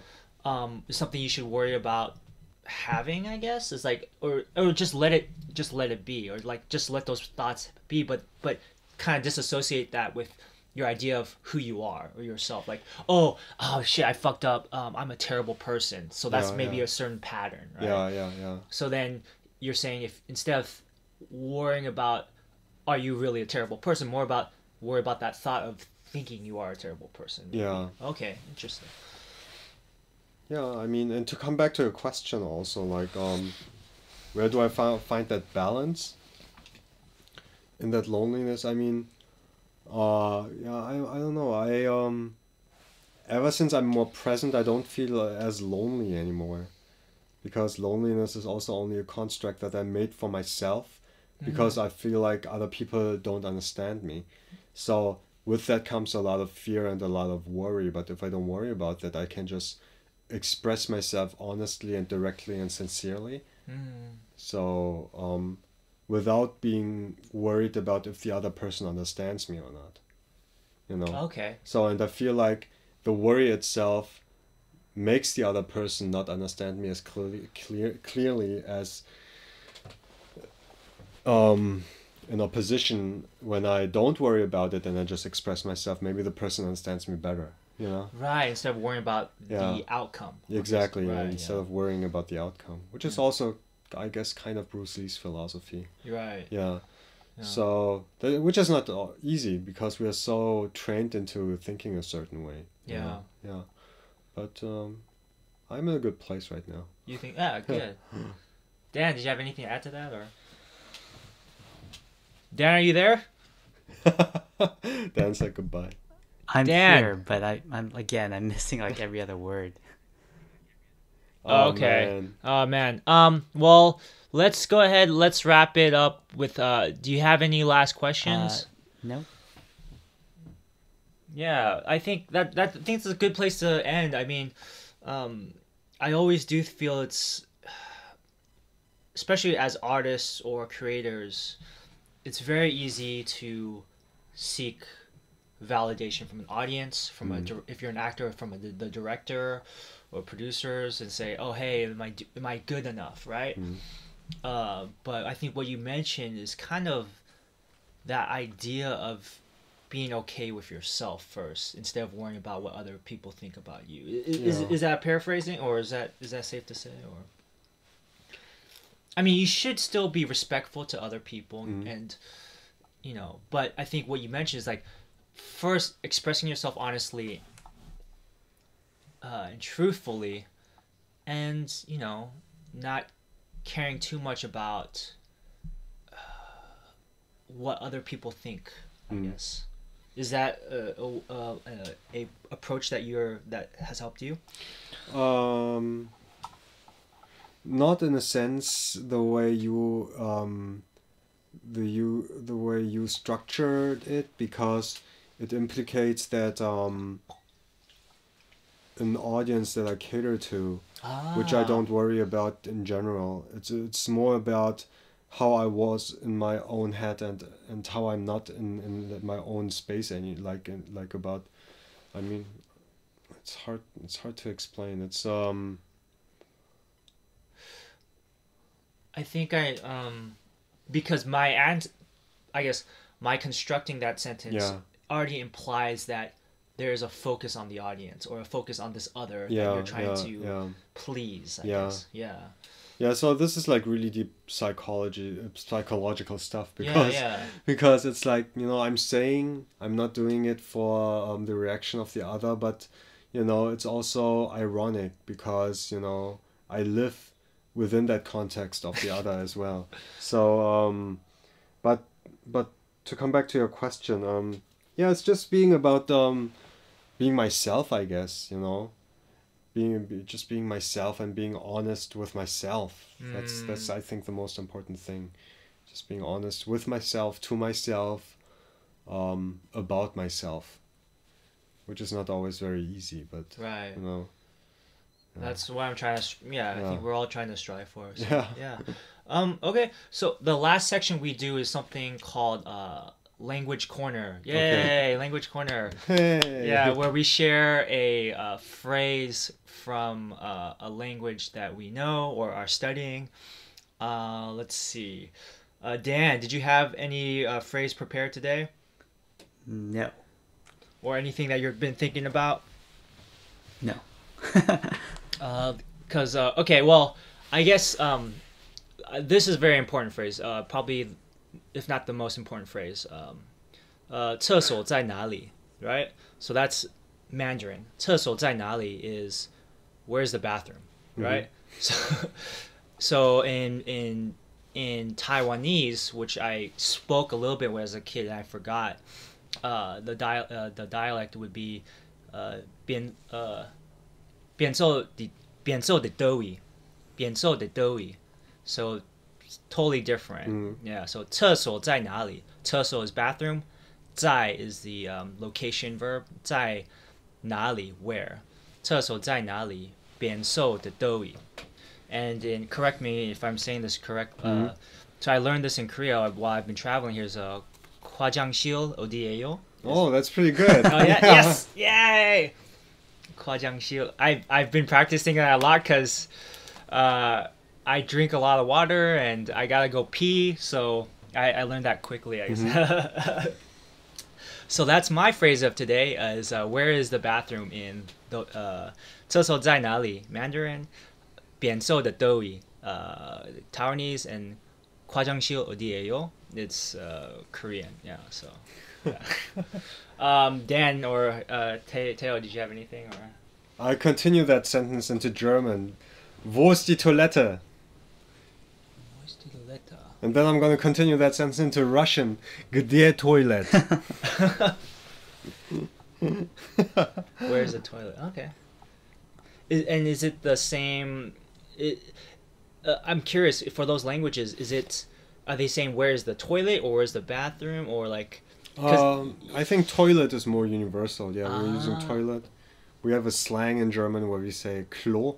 um, is something you should worry about having. I guess is like or or just let it just let it be or like just let those thoughts be. But but kind of disassociate that with your idea of who you are or yourself like oh oh shit i fucked up um, i'm a terrible person so that's Yeah, maybe yeah. a certain pattern right yeah yeah yeah so then you're saying if instead of worrying about are you really a terrible person, more about worry about that thought of thinking you are a terrible person. maybe. yeah Okay, interesting. Yeah, I mean, and to come back to your question also, like, um, where do I find find that balance in that loneliness? I mean, uh, yeah, I, I don't know. I um, ever since I'm more present, I don't feel as lonely anymore, because loneliness is also only a construct that I made for myself, because I feel like other people don't understand me, so with that comes a lot of fear and a lot of worry. But if I don't worry about that, I can just express myself honestly and directly and sincerely. Mm. So, um, without being worried about if the other person understands me or not. You know? Okay. So, and I feel like the worry itself makes the other person not understand me as clearly, clear, clearly as um, in opposition when I don't worry about it and I just express myself, maybe the person understands me better. You know? Right. Instead of worrying about Yeah. the outcome. Exactly, Right, instead yeah. of worrying about the outcome, which is also, I guess, kind of Bruce Lee's philosophy. Right. Yeah. Yeah. So, th- which is not easy because we are so trained into thinking a certain way. you Yeah. know? Yeah. But um, I'm in a good place right now. You think? Yeah. Good. Dan, did you have anything to add to that, or? Dan, are you there? Dan said goodbye. I'm Dan. here, but I, I'm again. I'm missing like every other word. Oh, okay. man. Oh man. Um. Well, let's go ahead. Let's wrap it up with. Uh. Do you have any last questions? Uh, no. Yeah, I think that that I think it's a good place to end. I mean, um, I always do feel it's, especially as artists or creators, it's very easy to seek validation from an audience, from a if you're an actor, from a, the director or producers, and say, oh hey, am I am I good enough, right? Uh, but I think what you mentioned is kind of that idea of being okay with yourself first instead of worrying about what other people think about you. Is, Yeah. is that paraphrasing or is that is that safe to say or I mean, you should still be respectful to other people and you know, but I think what you mentioned is like first expressing yourself honestly uh, and truthfully and, you know, not caring too much about uh, what other people think, I guess. Is that a, a, a, a approach that you're that has helped you? Um, not in a sense the way you um, the you the way you structured it because it implicates that um, an audience that I cater to, which I Ah. don't worry about in general. It's it's more about how I was in my own head and and how I'm not in, in my own space any like in, like about I mean it's hard it's hard to explain. It's um I think I um because my and I guess my constructing that sentence Yeah. already implies that there's a focus on the audience or a focus on this other that you're trying yeah, to yeah. please. I Yeah. guess. Yeah. Yeah, so this is like really deep psychology, psychological stuff Yeah. because Yeah. because it's like you know I'm saying I'm not doing it for um, the reaction of the other, but you know it's also ironic because you know I live within that context of the other as well. So, um, but but to come back to your question, um, yeah, it's just being about um, being myself, I guess. You know, being just being myself and being honest with myself. That's that's I think the most important thing. Just being honest with myself, to myself, um, about myself, which is not always very easy, but Right. you know. yeah. That's what I'm trying to. str- Yeah, I think we're all trying to strive for. So, Yeah. Yeah. Um. Okay. So the last section we do is something called uh language corner. Yay! Okay. Language corner. Hey. Yeah, where we share a uh, phrase from uh, a language that we know or are studying. Uh, let's see. Uh, Dan, did you have any uh, phrase prepared today, No. or anything that you've been thinking about? No. Because uh, okay, well, I guess um, uh, this is a very important phrase. Uh, probably, if not the most important phrase. Um, uh, 厕所在哪里? Right. So that's Mandarin. 厕所在哪里 is where's the bathroom, right? So, so in in in Taiwanese, which I spoke a little bit when I was a kid, and I forgot. Uh, the dia- uh, the dialect would be, uh, 边 uh, 变奏的变奏的 doughy, 变奏的 doughy. So totally different. Mm. Yeah. So 厕所在哪里?厕所 is bathroom. 在 is the um, location verb. 在哪里 where. 厕所在哪里变瘦的豆饮. And in, correct me if I'm saying this correct. Mm so I learned this in Korea while I've been traveling here. Is a kwajangshil odaeo. Oh, that's pretty good. oh yeah. yeah. Yes. Yay. Kwajangshil. I I've been practicing that a lot because. Uh, I drink a lot of water and I gotta go pee, so I, I learned that quickly, I guess. Mm-hmm. so that's my phrase of today is uh, where is the bathroom in the uh, Mandarin, 扁瘦的 doughy, uh, Taiwanese and 과장실 어디에요? It's uh, Korean, yeah. So, yeah. um, Dan or uh, Teo, did you have anything? Or? I continue that sentence into German. Wo ist die Toilette? Where's the letter? And then I'm going to continue that sentence into Russian. Где toilet? Where's the toilet? Okay. Is, and is it the same? It, uh, I'm curious for those languages. Is it? Are they saying where's the toilet or where's the bathroom or like? 'Cause- Um, I think toilet is more universal. Yeah, we're using Ah. toilet. We have a slang in German where we say Klo.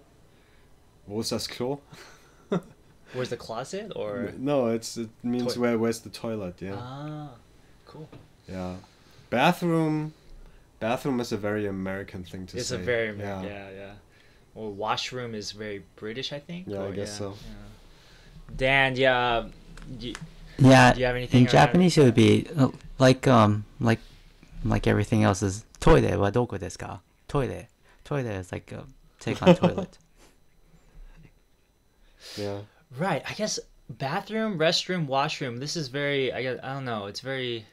Wo ist das Klo? Where's the closet or? No, it's it means Toi- where where's the toilet? Yeah, Ah, cool. yeah. Bathroom. Bathroom is a very American thing to it's say. It's a very yeah. yeah. yeah Or washroom is very British, I think. Yeah, I or- guess so. yeah. Dan, yeah. You, Yeah. do you have anything? In Japanese, it would be uh, like um like like everything else is toilet wa doko desu ka? Toilet. Toilet is like a take on toilet. Yeah. Right. I guess bathroom, restroom, washroom. This is very. I guess, I don't know. It's very.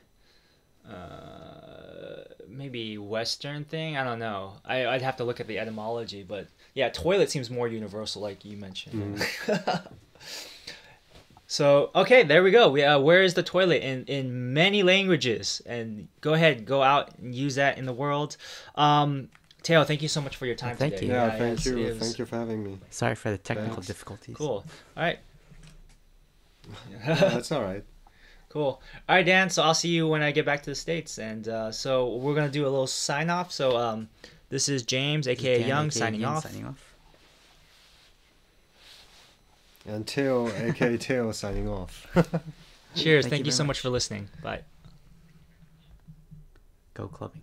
Uh, maybe Western thing. I don't know. I I'd have to look at the etymology, but yeah, toilet seems more universal, like you mentioned. so okay, there we go. We uh, where is the toilet in in many languages? And go ahead, go out and use that in the world. Um, Teo, thank you so much for your time Thank today. you. Yeah, thank it's- you. it was Thank you for having me. Sorry for the technical Thanks. difficulties. Cool. All right. Yeah, that's all right. Cool. All right, Dan. So I'll see you when I get back to the states, and uh, so we're gonna do a little sign off. So um, this is James, aka Dan, Young, aka signing Young, off. Signing off. And Teo, aka Teo, signing off. Cheers. Thank Thank, you you so very much for listening. Bye. Go clubbing.